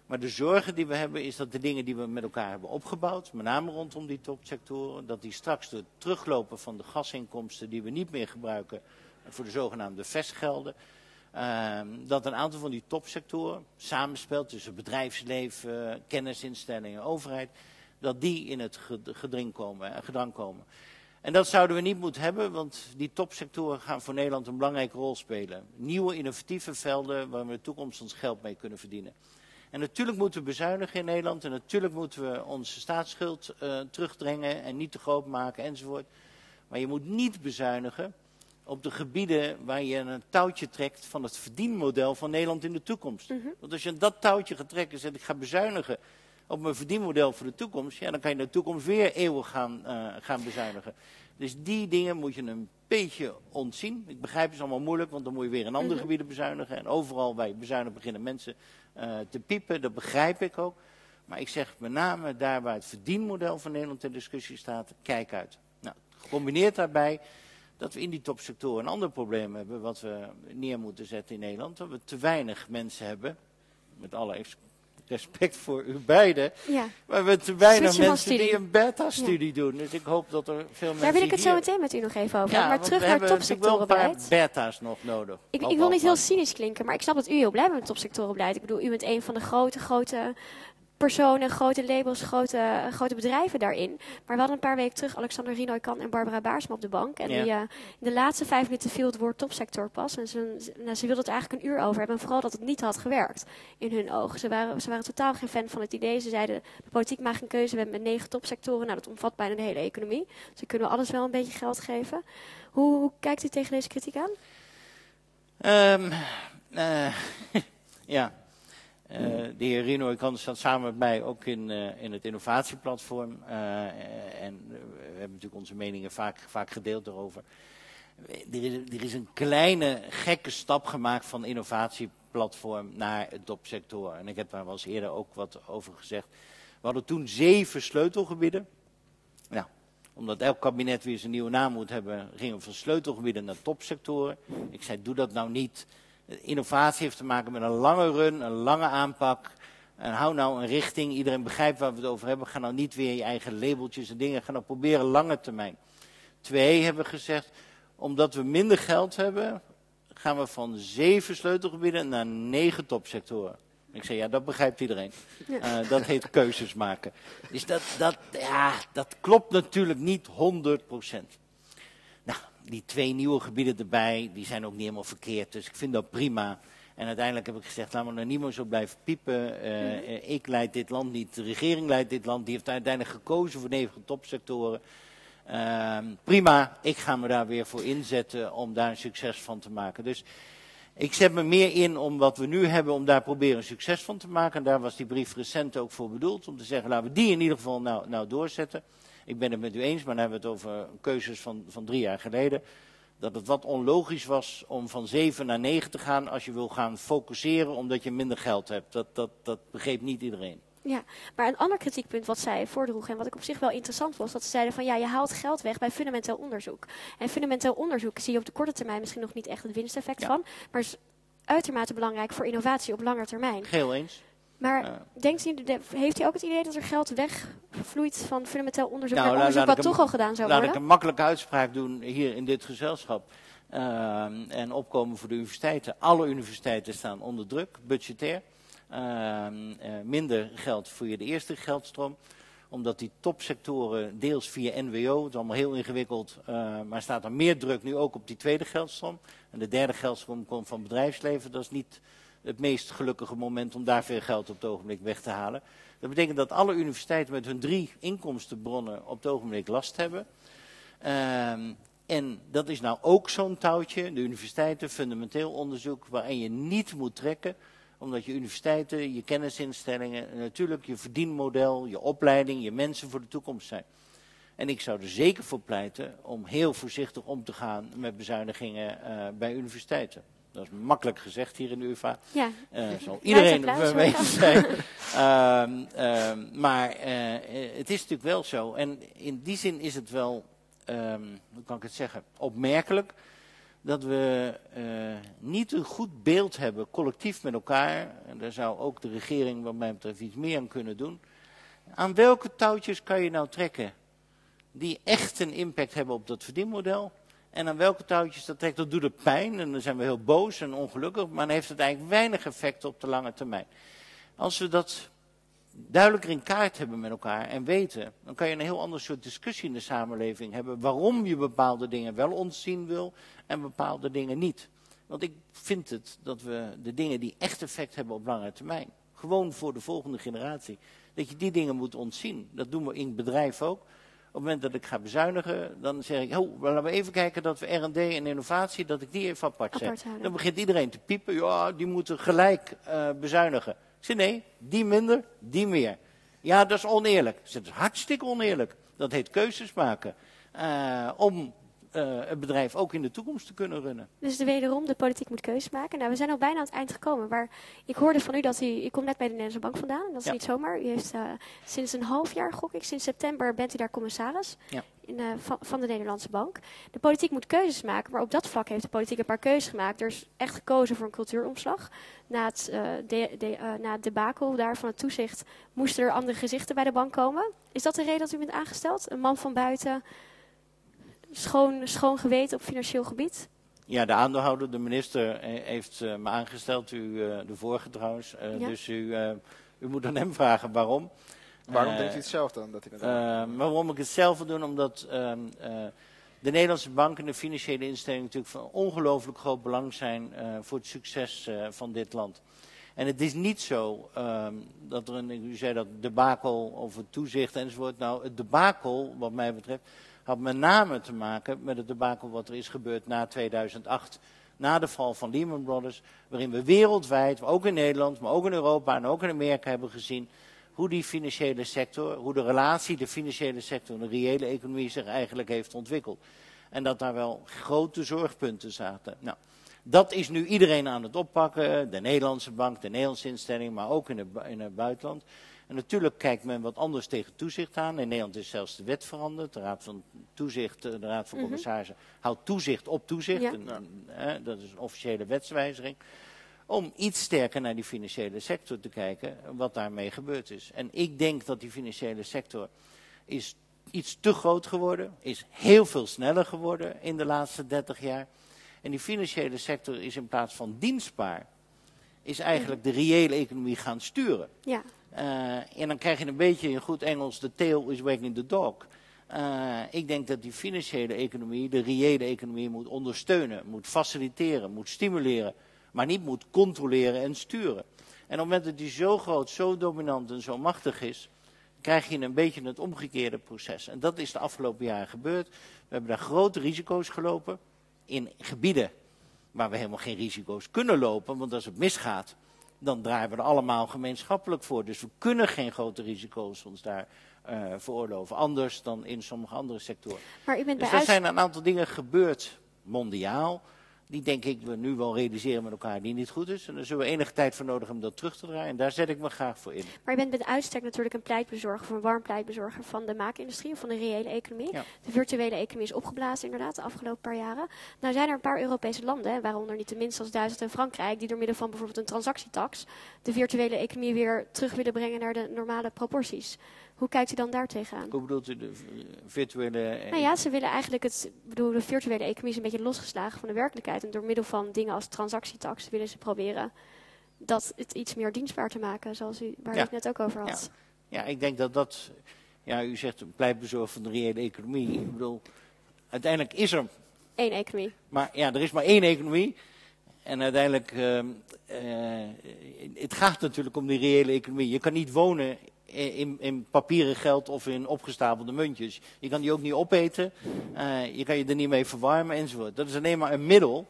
maar de zorgen die we hebben is dat de dingen die we met elkaar hebben opgebouwd, met name rondom die topsectoren, dat die straks door het teruglopen van de gasinkomsten die we niet meer gebruiken voor de zogenaamde vestgelden, ehm, dat een aantal van die topsectoren, samenspel tussen bedrijfsleven, kennisinstellingen, overheid, dat die in het ged- gedring komen, eh, gedrang komen. En dat zouden we niet moeten hebben, want die topsectoren gaan voor Nederland een belangrijke rol spelen. Nieuwe innovatieve velden waar we de toekomst ons geld mee kunnen verdienen. En natuurlijk moeten we bezuinigen in Nederland en natuurlijk moeten we onze staatsschuld eh, terugdringen en niet te groot maken enzovoort. Maar je moet niet bezuinigen op de gebieden waar je een touwtje trekt van het verdienmodel van Nederland in de toekomst. Mhm. Want als je dat touwtje gaat trekken en zegt ik ga bezuinigen op mijn verdienmodel voor de toekomst, ja, dan kan je in de toekomst weer eeuwig gaan, eh, gaan bezuinigen. Dus die dingen moet je een beetje ontzien. Ik begrijp het is allemaal moeilijk, want dan moet je weer in andere Mhm. gebieden bezuinigen. En overal waar je bezuinigt beginnen mensen eh, te piepen, dat begrijp ik ook. Maar ik zeg met name daar waar het verdienmodel van Nederland ter discussie staat, kijk uit. Nou, gecombineerd daarbij dat we in die topsectoren een ander probleem hebben, wat we neer moeten zetten in Nederland. Dat we te weinig mensen hebben, met alle respect voor u beiden, Ja, maar we hebben te weinig Switchen van mensen die een beta-studie doen. Dus ik hoop dat er veel mensen daar wil ik het zo meteen met u nog even over. Ja, maar terug naar het hebben natuurlijk wel een paar topsectorenbeleid. beta's nog nodig. Ik, ik wil niet heel cynisch klinken, maar ik snap dat u heel blij bent met topsectorenbeleid. Ik bedoel, u bent een van de grote, grote personen, grote labels, grote, grote bedrijven daarin. Maar we hadden een paar weken terug Alexander Rinoy-Kan en Barbara Baarsma op de bank. En die, eh, in de laatste vijf minuten viel het woord topsector pas. En ze, nou, ze wilden het eigenlijk een uur over hebben. En vooral dat het niet had gewerkt in hun ogen. Ze waren, ze waren totaal geen fan van het idee. Ze zeiden, de politiek maakt een keuze. We hebben met negen topsectoren. Nou, dat omvat bijna de hele economie. Dus we kunnen alles wel een beetje geld geven. Hoe, hoe kijkt u tegen deze kritiek aan? Ehm, eh, [laughs] ja, Eh, de heer Rino staat samen met mij ook in, eh, in het innovatieplatform. Eh, en we hebben natuurlijk onze meningen vaak, vaak gedeeld daarover. Er is, er is een kleine gekke stap gemaakt van innovatieplatform naar het topsector. En ik heb daar wel eens eerder ook wat over gezegd. We hadden toen zeven sleutelgebieden. Nou, omdat elk kabinet weer zijn nieuwe naam moet hebben, gingen we van sleutelgebieden naar topsectoren. Ik zei, doe dat nou niet. Innovatie heeft te maken met een lange run, een lange aanpak. En hou nou een richting. Iedereen begrijpt waar we het over hebben. Ga nou niet weer je eigen labeltjes en dingen. Ga nou proberen lange termijn. Twee hebben we gezegd, omdat we minder geld hebben, gaan we van zeven sleutelgebieden naar negen topsectoren. Ik zei, ja, dat begrijpt iedereen. Ja. Eh, dat heet keuzes maken. Dus dat, dat, ja, dat klopt natuurlijk niet 100 Nou, die twee nieuwe gebieden erbij, die zijn ook niet helemaal verkeerd. Dus ik vind dat prima. En uiteindelijk heb ik gezegd, laten we nou niet meer zo blijven piepen. Eh, eh, ik leid dit land niet, de regering leidt dit land. Die heeft uiteindelijk gekozen voor negen topsectoren. Ehm, prima, ik ga me daar weer voor inzetten om daar een succes van te maken. Dus ik zet me meer in om wat we nu hebben, om daar proberen een succes van te maken. En daar was die brief recent ook voor bedoeld, om te zeggen, laten we die in ieder geval nou, nou doorzetten. Ik ben het met u eens, maar dan hebben we het over keuzes van, van drie jaar geleden. Dat het wat onlogisch was om van zeven naar negen te gaan als je wil gaan focusseren omdat je minder geld hebt. Dat, dat, dat begreep niet iedereen. Ja, maar een ander kritiekpunt wat zij voordroegen en wat ik op zich wel interessant was, dat ze zeiden van ja, je haalt geld weg bij fundamenteel onderzoek. En fundamenteel onderzoek zie je op de korte termijn misschien nog niet echt het winsteffect Ja. van, maar is uitermate belangrijk voor innovatie op lange termijn. Geel eens? Maar denkt u, de- heeft u ook het idee dat er geld wegvloeit van fundamenteel onderzoek Nou, naar laat- onderzoek laat wat ik toch al gedaan zou Laat ik worden? een makkelijke uitspraak doen hier in dit gezelschap. Ehm, en opkomen voor de universiteiten. Alle universiteiten staan onder druk, budgetair. Ehm, eh, minder geld voor je de eerste geldstroom. Omdat die topsectoren deels via NWO, het is allemaal heel ingewikkeld. eh, maar staat er meer druk nu ook op die tweede geldstroom. En de derde geldstroom komt van bedrijfsleven. Dat is niet het meest gelukkige moment om daar veel geld op het ogenblik weg te halen. Dat betekent dat alle universiteiten met hun drie inkomstenbronnen op het ogenblik last hebben. Ehm, en dat is nou ook zo'n touwtje, de universiteiten, fundamenteel onderzoek, waarin je niet moet trekken, omdat je universiteiten, je kennisinstellingen, en natuurlijk je verdienmodel, je opleiding, je mensen voor de toekomst zijn. En ik zou er zeker voor pleiten om heel voorzichtig om te gaan met bezuinigingen eh, bij universiteiten. Dat is makkelijk gezegd hier in de UvA. Ja, Eh zal iedereen hoor. zijn. Ehm, ehm, maar eh, het is natuurlijk wel zo. En in die zin is het wel, ehm, hoe kan ik het zeggen, opmerkelijk dat we eh, niet een goed beeld hebben, collectief met elkaar. En daar zou ook de regering wat mij betreft iets meer aan kunnen doen. Aan welke touwtjes kan je nou trekken die echt een impact hebben op dat verdienmodel? En aan welke touwtjes dat trekt, dat doet het pijn. En dan zijn we heel boos en ongelukkig. Maar dan heeft het eigenlijk weinig effect op de lange termijn. Als we dat duidelijker in kaart hebben met elkaar en weten, dan kan je een heel ander soort discussie in de samenleving hebben. Waarom je bepaalde dingen wel ontzien wil en bepaalde dingen niet. Want ik vind het dat we de dingen die echt effect hebben op lange termijn, gewoon voor de volgende generatie, dat je die dingen moet ontzien. Dat doen we in het bedrijf ook. Op het moment dat ik ga bezuinigen, dan zeg ik, oh, laten we even kijken dat we R&D en innovatie, dat ik die even apart zet. Houden. Dan begint iedereen te piepen, ja, die moeten gelijk eh, bezuinigen. Ik zeg, nee, die minder, die meer. Ja, dat is oneerlijk. Ik zeg, dat is hartstikke oneerlijk. Dat heet keuzes maken. eh, om eh, het bedrijf ook in de toekomst te kunnen runnen. Dus de wederom, de politiek moet keuzes maken. Nou, we zijn al bijna aan het eind gekomen. Maar ik hoorde van u dat u, u komt net bij de Nederlandse Bank vandaan. En dat is Ja. niet zomaar. U heeft eh, sinds een half jaar, gok ik, sinds september bent u daar commissaris Ja. in, eh, van, van de Nederlandse Bank. De politiek moet keuzes maken, maar op dat vlak heeft de politiek een paar keuzes gemaakt. Er is echt gekozen voor een cultuuromslag. Na het, de, de, na het debakel daar van het toezicht moesten er andere gezichten bij de bank komen. Is dat de reden dat u bent aangesteld? Een man van buiten, schoon, schoon geweten op financieel gebied? Ja, de aandeelhouder, de minister, eh, heeft eh, me aangesteld, u, eh, de vorige trouwens. Eh, Ja. Dus u, eh, u moet aan hem vragen waarom. Waarom denkt u het zelf dan? Dat hij dat Uh, waarom ik het zelf wil doen? Omdat ehm, eh, de Nederlandse bank en de financiële instellingen natuurlijk van ongelooflijk groot belang zijn eh, voor het succes eh, van dit land. En het is niet zo ehm, dat er een, u zei dat debakel over toezicht enzovoort. Nou, het debakel, wat mij betreft, had met name te maken met het debakel wat er is gebeurd na 2008. Na de val van Lehman Brothers, waarin we wereldwijd, ook in Nederland, maar ook in Europa en ook in Amerika hebben gezien hoe die financiële sector, hoe de relatie de financiële sector en de reële economie zich eigenlijk heeft ontwikkeld. En dat daar wel grote zorgpunten zaten. Nou, dat is nu iedereen aan het oppakken, de Nederlandse bank, de Nederlandse instelling, maar ook in in het buitenland. En natuurlijk kijkt men wat anders tegen toezicht aan. In Nederland is zelfs de wet veranderd. De Raad van Toezicht, eh, de Raad van Mhm. Commissarissen houdt toezicht op toezicht. Ja. En, eh, dat is een officiële wetswijziging om iets sterker naar die financiële sector te kijken, wat daarmee gebeurd is. En ik denk dat die financiële sector is iets te groot geworden, is heel veel sneller geworden in de laatste 30 jaar. En die financiële sector is in plaats van dienstbaar, is eigenlijk de reële economie gaan sturen. Ja, Eh, en dan krijg je een beetje in goed Engels, de tail is wagging the dog. Eh, ik denk dat die financiële economie de reële economie moet ondersteunen, moet faciliteren, moet stimuleren, maar niet moet controleren en sturen. En op het moment dat die zo groot, zo dominant en zo machtig is, krijg je een beetje het omgekeerde proces. En dat is de afgelopen jaren gebeurd. We hebben daar grote risico's gelopen in gebieden waar we helemaal geen risico's kunnen lopen, want als het misgaat, dan draaien we er allemaal gemeenschappelijk voor. Dus we kunnen geen grote risico's ons daar eh veroorloven. Anders dan in sommige andere sectoren. maar u bent Dus er uit... zijn een aantal dingen gebeurd mondiaal. Die denk ik we nu wel realiseren met elkaar die niet goed is. En daar zullen we enige tijd voor nodig hebben om dat terug te draaien. En daar zet ik me graag voor in. Maar je bent bij uitstek natuurlijk een pleitbezorger, of een warm pleitbezorger van de maakindustrie of van de reële economie. Ja. De virtuele economie is opgeblazen inderdaad de afgelopen paar jaren. Nou zijn er een paar Europese landen, waaronder niet de minste als Duitsland en Frankrijk, die door middel van bijvoorbeeld een transactietax de virtuele economie weer terug willen brengen naar de normale proporties. Hoe kijkt u dan daar tegenaan? Hoe bedoelt u de virtuele... Nou ja, ze willen eigenlijk het, ik bedoel, de virtuele economie is een beetje losgeslagen van de werkelijkheid. En door middel van dingen als transactietax willen ze proberen dat het iets meer dienstbaar te maken, zoals u, waar Ja. u het net ook over had. Ja, ik denk dat dat... Ja, u zegt een pleitbezorger van de reële economie. Ik bedoel, uiteindelijk is er Eén economie. Maar ja, er is maar één economie. En uiteindelijk, ehm, eh, het gaat natuurlijk om die reële economie. Je kan niet wonen in, in papieren geld of in opgestapelde muntjes. Je kan die ook niet opeten. Eh, je kan je er niet mee verwarmen enzovoort. Dat is alleen maar een middel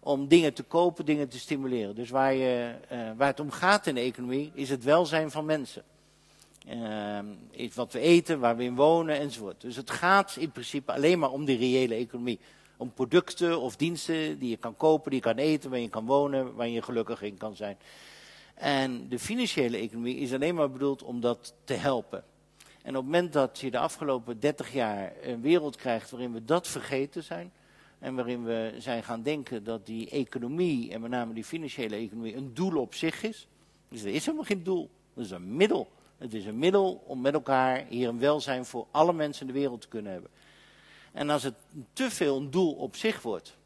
om dingen te kopen, dingen te stimuleren. Dus waar, je, eh, waar het om gaat in de economie is het welzijn van mensen. Ehm, is wat we eten, waar we in wonen enzovoort. Dus het gaat in principe alleen maar om die reële economie om producten of diensten die je kan kopen, die je kan eten, waar je kan wonen, waar je gelukkig in kan zijn. En de financiële economie is alleen maar bedoeld om dat te helpen. En op het moment dat je de afgelopen 30 jaar een wereld krijgt waarin we dat vergeten zijn, en waarin we zijn gaan denken dat die economie, en met name die financiële economie, een doel op zich is. Dus er is helemaal geen doel, dat is een middel. Het is een middel om met elkaar hier een welzijn voor alle mensen in de wereld te kunnen hebben. En als het te veel een doel op zich wordt,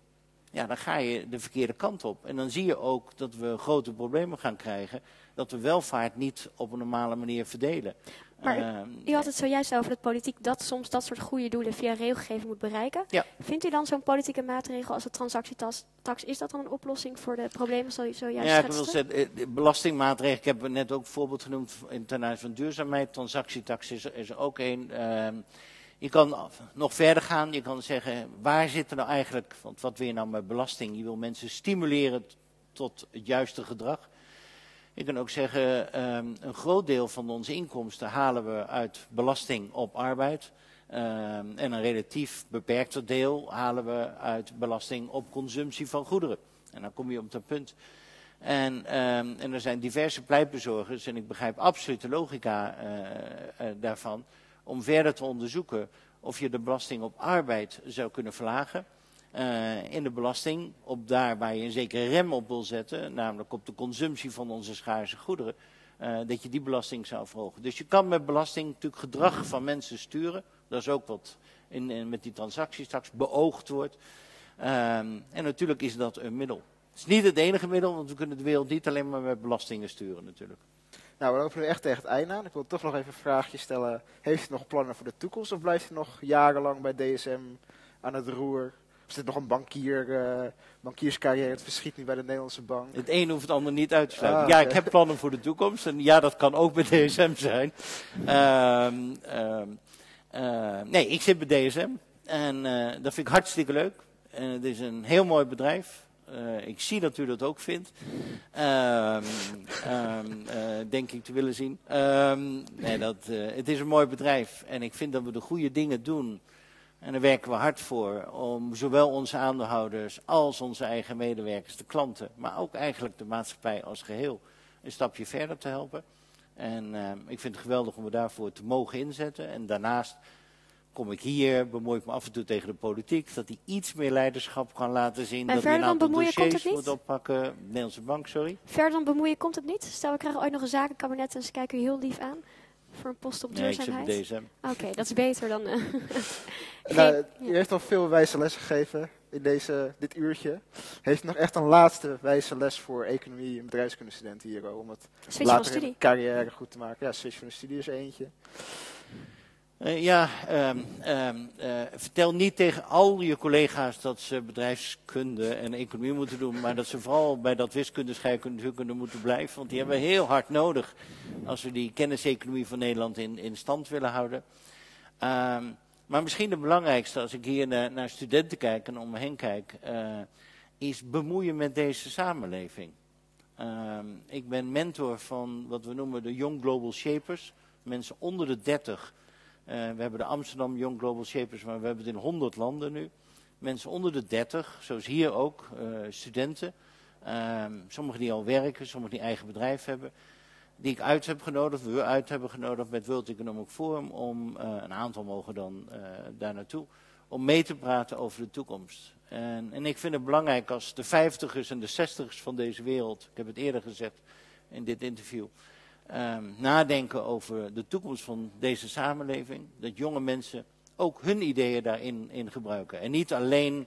ja, dan ga je de verkeerde kant op. En dan zie je ook dat we grote problemen gaan krijgen. Dat we welvaart niet op een normale manier verdelen. Maar Ehm, U had het zojuist over dat politiek dat soms dat soort goede doelen via regelgeving moet bereiken. Ja. Vindt u dan zo'n politieke maatregel als de transactietax, is dat dan een oplossing voor de problemen zoals u zojuist ja, ik wil zeggen, eh, belastingmaatregelen, ik heb net ook een voorbeeld genoemd in ten aanzien van duurzaamheid. Transactietax is, is ook een. Ehm, je kan nog verder gaan, je kan zeggen, waar zit er nou eigenlijk, want wat wil je nou met belasting? Je wil mensen stimuleren tot het juiste gedrag. Je kan ook zeggen, ehm, een groot deel van onze inkomsten halen we uit belasting op arbeid. Ehm, en een relatief beperkter deel halen we uit belasting op consumptie van goederen. En dan kom je op dat punt. En, ehm, en er zijn diverse pleitbezorgers, en ik begrijp absoluut de logica eh, eh, daarvan, om verder te onderzoeken of je de belasting op arbeid zou kunnen verlagen. Eh, in de belasting, op daar waar je een zekere rem op wil zetten, namelijk op de consumptie van onze schaarse goederen, eh, dat je die belasting zou verhogen. Dus je kan met belasting natuurlijk gedrag van mensen sturen. Dat is ook wat in, in- met die transacties straks beoogd wordt. Ehm, en natuurlijk is dat een middel. Het is niet het enige middel, want we kunnen de wereld niet alleen maar met belastingen sturen natuurlijk. Nou, we lopen nu echt tegen het einde aan. Ik wil toch nog even een vraagje stellen. Heeft u nog plannen voor de toekomst of blijft u nog jarenlang bij DSM aan het roer? Of is dit nog een bankier, eh, bankierscarrière? Het verschiet nu bij de Nederlandse bank. Het een hoeft het ander niet uit te sluiten. Ah, ja, ik heb plannen voor de toekomst. En ja, dat kan ook bij DSM zijn. Ehm, ehm, eh, nee, ik zit bij DSM. En eh, dat vind ik hartstikke leuk. En het is een heel mooi bedrijf. Eh, ik zie dat u dat ook vindt. Ehm, ehm, eh, denk ik te willen zien. Ehm, nee, dat, eh, het is een mooi bedrijf. En ik vind dat we de goede dingen doen. En daar werken we hard voor. Om zowel onze aandeelhouders als onze eigen medewerkers, de klanten. Maar ook eigenlijk de maatschappij als geheel. Een stapje verder te helpen. En ik vind het geweldig om me daarvoor te mogen inzetten. En daarnaast kom ik hier, bemoei ik me af en toe tegen de politiek. Dat die iets meer leiderschap kan laten zien. En dat die verder een dan aantal bemoeien komt het moet niet? oppakken. Nederlandse bank, sorry. Verder dan bemoeien komt het niet? Stel, we krijgen ooit nog een zakenkabinet en ze kijken u heel lief aan. Voor een post op Nee, duurzaamheid. DSM. Oké, dat is beter dan... eh, [laughs] geen- Nou, ja. u heeft al veel wijze lessen gegeven in deze, dit uurtje. Heeft u nog echt een laatste wijze les voor economie en bedrijfskundestudenten hier? Om het Switch van later in carrière goed te maken. Ja, switch van de studie is eentje. Eh, ja, ehm, ehm, eh, vertel niet tegen al je collega's dat ze bedrijfskunde en economie moeten doen, maar dat ze vooral bij dat wiskunde, scheikunde, natuurkunde moeten blijven. Want die hebben we heel hard nodig als we die kenniseconomie van Nederland in, in stand willen houden. Ehm, maar misschien de belangrijkste, als ik hier naar, studenten kijk en om me heen kijk, eh, is bemoeien met deze samenleving. Ik ben mentor van wat we noemen de Young Global Shapers, mensen onder de 30 eh, we hebben de Amsterdam Young Global Shapers, maar we hebben het in 100 landen nu. Mensen onder de 30, zoals hier ook, eh, studenten. Ehm, sommigen die al werken, sommigen die eigen bedrijf hebben. Die ik uit heb genodigd, we uit hebben genodigd met World Economic Forum. Om, eh, een aantal mogen dan eh, daar naartoe. Om mee te praten over de toekomst. En, en ik vind het belangrijk als de vijftigers en de zestigers van deze wereld. Ik heb het eerder gezegd in dit interview ehm, nadenken over de toekomst van deze samenleving. Dat jonge mensen ook hun ideeën daarin in gebruiken. En niet alleen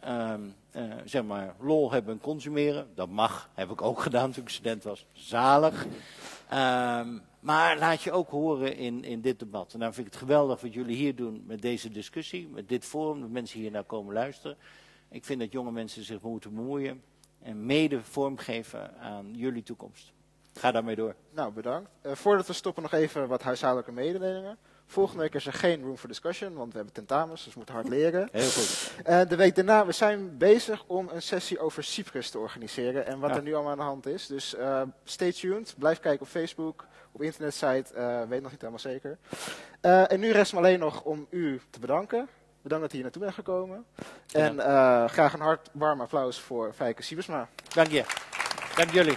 ehm, eh, zeg maar lol hebben en consumeren. Dat mag, heb ik ook [laughs] gedaan toen ik student was. Zalig. Ehm, maar laat je ook horen in, in dit debat. En dan vind ik het geweldig wat jullie hier doen met deze discussie, met dit forum, dat mensen hier naar komen luisteren. Ik vind dat jonge mensen zich moeten bemoeien en mede vormgeven aan jullie toekomst. Ga daarmee door. Nou, bedankt. Eh, voordat we stoppen nog even wat huishoudelijke mededelingen. Volgende week is er geen room for discussion, want we hebben tentamens, dus we moeten hard leren. Heel goed. Eh, de week daarna, we zijn bezig om een sessie over Cyprus te organiseren en wat Ja. er nu allemaal aan de hand is. Dus eh, stay tuned, blijf kijken op Facebook, op internetsite, weet nog niet helemaal zeker. En nu rest me alleen nog om u te bedanken. Bedankt dat u hier naartoe bent gekomen. En graag een hard warm applaus voor Fijke Siebersma. Dank je. Dank jullie.